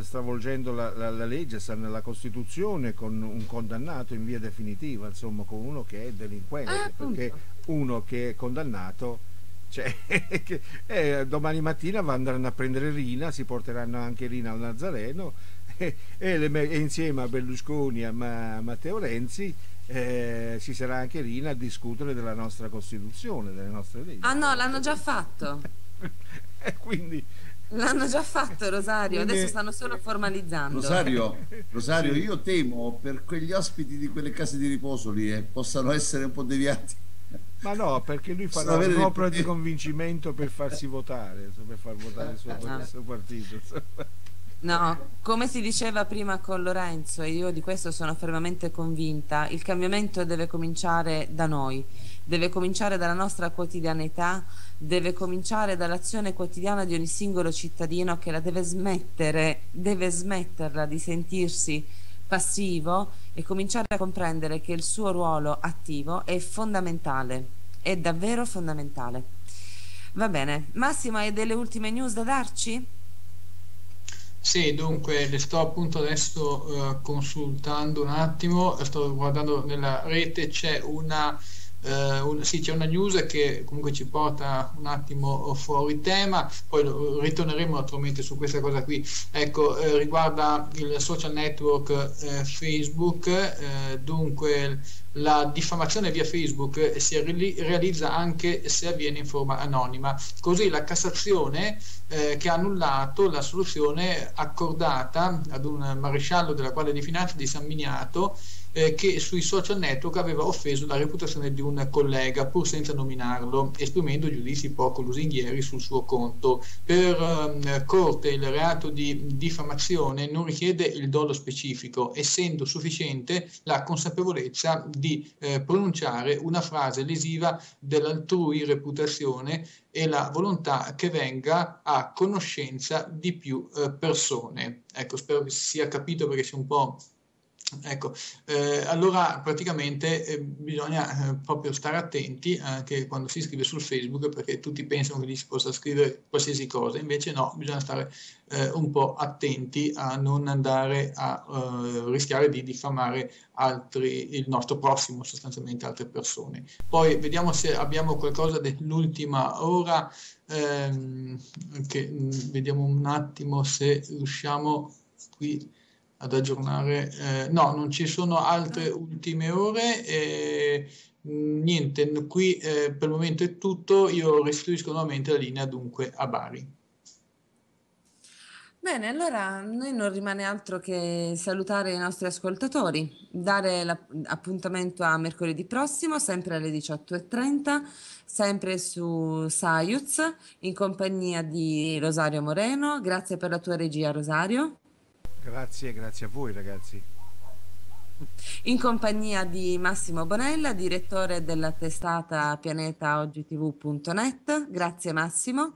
F: stravolgendo la, la, la, legge, stanno nella Costituzione con un condannato in via definitiva, insomma, con uno che è delinquente, ah, perché uno che è condannato, cioè, che, eh, domani mattina andranno a prendere Rina, si porteranno anche Rina al Nazareno e, e, le, e insieme a Berlusconi e a Matteo Renzi eh, ci sarà anche Rina a discutere della nostra Costituzione, delle nostre leggi.
A: Ah no, l'hanno già fatto.
F: e quindi...
A: L'hanno già fatto Rosario, quindi... adesso stanno solo formalizzando.
B: Rosario, Rosario sì. io temo per quegli ospiti di quelle case di riposo lì eh, possano essere un po' deviati.
F: Ma no, perché lui farà un'opera di convincimento per farsi votare, per far votare il suo, ah. il suo partito.
A: No, come si diceva prima con Lorenzo, e io di questo sono fermamente convinta, il cambiamento deve cominciare da noi, deve cominciare dalla nostra quotidianità, deve cominciare dall'azione quotidiana di ogni singolo cittadino che la deve smettere, deve smetterla di sentirsi passivo e cominciare a comprendere che il suo ruolo attivo è fondamentale, è davvero fondamentale. Va bene, Massimo hai delle ultime news da darci?
D: Sì, dunque le sto appunto adesso uh, consultando un attimo, sto guardando nella rete, c'è una, uh, un, sì, c'è una news che comunque ci porta un attimo fuori tema, poi ritorneremo naturalmente su questa cosa qui. Ecco, eh, riguarda il social network eh, Facebook, eh, dunque la diffamazione via Facebook si realizza anche se avviene in forma anonima. Così la Cassazione eh, che ha annullato la soluzione accordata ad un maresciallo della Guardia di Finanza di San Miniato eh, che sui social network aveva offeso la reputazione di un collega pur senza nominarlo, esprimendo giudizi poco lusinghieri sul suo conto. Per eh, Corte il reato di diffamazione non richiede il dolo specifico, essendo sufficiente la consapevolezza di eh, pronunciare una frase lesiva dell'altrui reputazione e la volontà che venga a conoscenza di più eh, persone. Ecco, spero che sia capito perché c'è un po' Ecco, eh, allora praticamente eh, bisogna eh, proprio stare attenti anche quando si scrive sul Facebook perché tutti pensano che lì si possa scrivere qualsiasi cosa, invece no, bisogna stare eh, un po' attenti a non andare a eh, rischiare di diffamare altri, il nostro prossimo, sostanzialmente altre persone. Poi vediamo se abbiamo qualcosa dell'ultima ora, ehm, che, mm, vediamo un attimo se riusciamo qui ad aggiornare. Eh, no, non ci sono altre ultime ore. Eh, niente, qui eh, per il momento è tutto. Io restituisco nuovamente la linea dunque a Bari.
A: Bene, allora noi non rimane altro che salutare i nostri ascoltatori, dare l'appuntamento a mercoledì prossimo, sempre alle 18.30, sempre su Saiuz, in compagnia di Rosario Moreno. Grazie per la tua regia, Rosario.
F: Grazie, grazie a voi ragazzi.
A: In compagnia di Massimo Bonella, direttore della testata pianetaogtv.net. Grazie Massimo.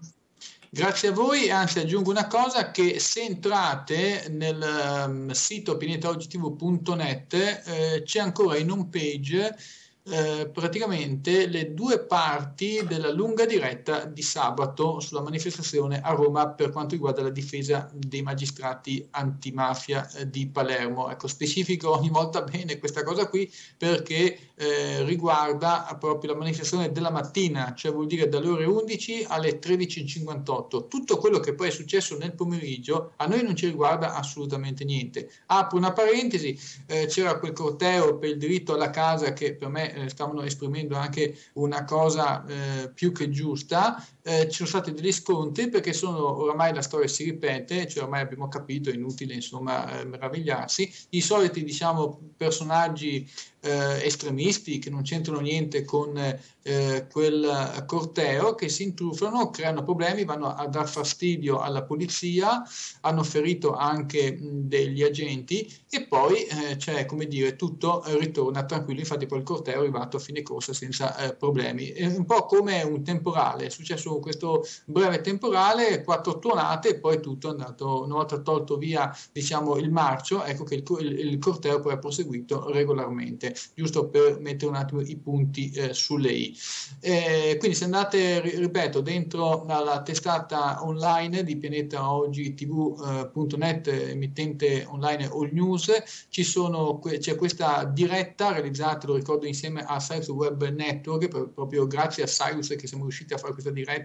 D: Grazie a voi, anzi aggiungo una cosa che se entrate nel um, sito pianetaogtv.net eh, c'è ancora in home page eh, praticamente le due parti della lunga diretta di sabato sulla manifestazione a Roma per quanto riguarda la difesa dei magistrati antimafia eh, di Palermo. Ecco, specifico ogni volta bene questa cosa qui perché eh, riguarda proprio la manifestazione della mattina, cioè vuol dire dalle ore 11 alle 13.58. Tutto quello che poi è successo nel pomeriggio a noi non ci riguarda assolutamente niente. Apro una parentesi, eh, c'era quel corteo per il diritto alla casa che per me eh, stavano esprimendo anche una cosa eh, più che giusta, eh, ci sono stati degli scontri perché sono oramai la storia si ripete, cioè ormai abbiamo capito, è inutile insomma eh, meravigliarsi, i soliti diciamo personaggi eh, estremisti che non c'entrano niente con eh, quel corteo che si intrufano, creano problemi, vanno a dar fastidio alla polizia, hanno ferito anche mh, degli agenti e poi c'è come dire tutto ritorna tranquillo, infatti poi il corteo è arrivato a fine corsa senza problemi. È un po' come un temporale, è successo questo breve temporale, quattro tuonate e poi tutto è andato, una volta tolto via diciamo il marcio, ecco che il, il, il corteo poi ha proseguito regolarmente giusto per mettere un attimo i punti eh, sulle i. Eh, quindi se andate, ripeto, dentro alla testata online di pianetaogtv.net, eh, emittente online All News, ci sono, c'è questa diretta realizzata, lo ricordo, insieme a Cyrus Web Network, proprio grazie a Cyrus che siamo riusciti a fare questa diretta,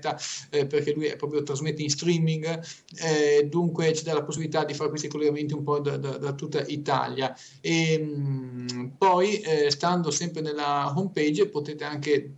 D: eh, perché lui è proprio trasmette in streaming, eh, dunque ci dà la possibilità di fare questi collegamenti un po' da, da, da tutta Italia. E, mh, mm, poi eh, stando sempre nella home page potete anche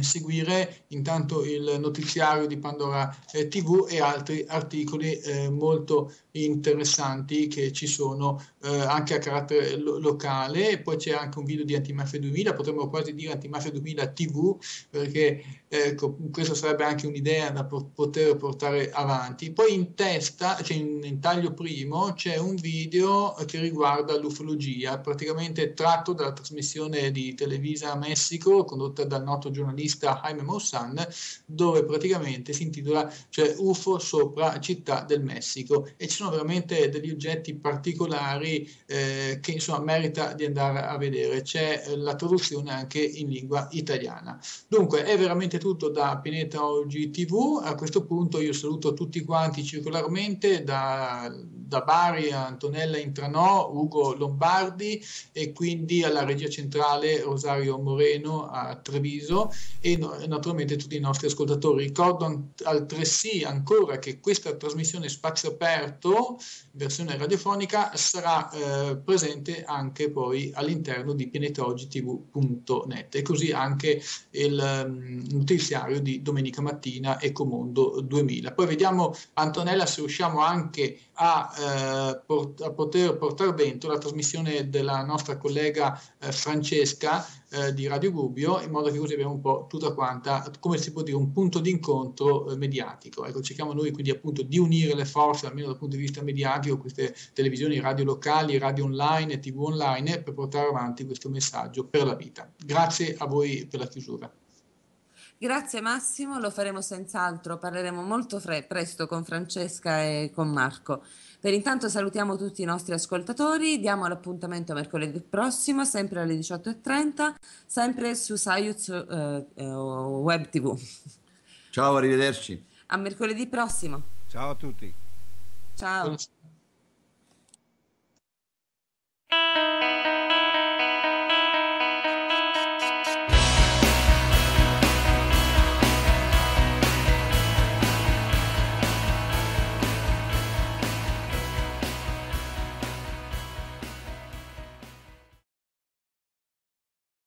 D: seguire intanto il notiziario di Pandora eh, TV e altri articoli eh, molto interessanti che ci sono eh, anche a carattere lo- locale. E poi c'è anche un video di Antimafia 2000 potremmo quasi dire Antimafia 2000 TV perché ecco, questa sarebbe anche un'idea da po- poter portare avanti. Poi in testa, cioè in, in, taglio primo c'è un video che riguarda l'ufologia praticamente tratto dalla trasmissione di Televisa Messico condotta dal noto giornalista Jaime Maussan dove praticamente si intitola cioè UFO sopra città del Messico e ci sono veramente degli oggetti particolari eh, che insomma merita di andare a vedere. C'è eh, la traduzione anche in lingua italiana. Dunque è veramente tutto da Pineta Oggi TV. A questo punto io saluto tutti quanti circolarmente da, da Bari Antonella Intranò, Ugo Lombardi e quindi alla regia centrale Rosario Moreno a Treviso e no, naturalmente tutti i nostri ascoltatori. Ricordo altresì ancora che questa trasmissione Spazio Aperto versione radiofonica, sarà eh, presente anche poi all'interno di pianetaogitv.net e così anche il um, notiziario di domenica mattina Ecomondo 2000. Poi vediamo Antonella se riusciamo anche a, eh, port- a poter portare dentro la trasmissione della nostra collega eh, Francesca eh, di Radio Gubbio, in modo che così abbiamo un po' tutta quanta, come si può dire, un punto di incontro eh, mediatico. Ecco, cerchiamo noi quindi appunto di unire le forze, almeno dal punto di vista mediatico, queste televisioni, radio locali, radio online e tv online, per portare avanti questo messaggio per la vita. Grazie a voi per la chiusura.
A: Grazie Massimo, lo faremo senz'altro, parleremo molto presto con Francesca e con Marco. Per intanto salutiamo tutti i nostri ascoltatori, diamo l'appuntamento mercoledì prossimo, sempre alle 18.30, sempre su Saiuz eh, eh Web TV.
B: Ciao, arrivederci.
A: A mercoledì prossimo.
F: Ciao a tutti. Ciao.
A: Ciao.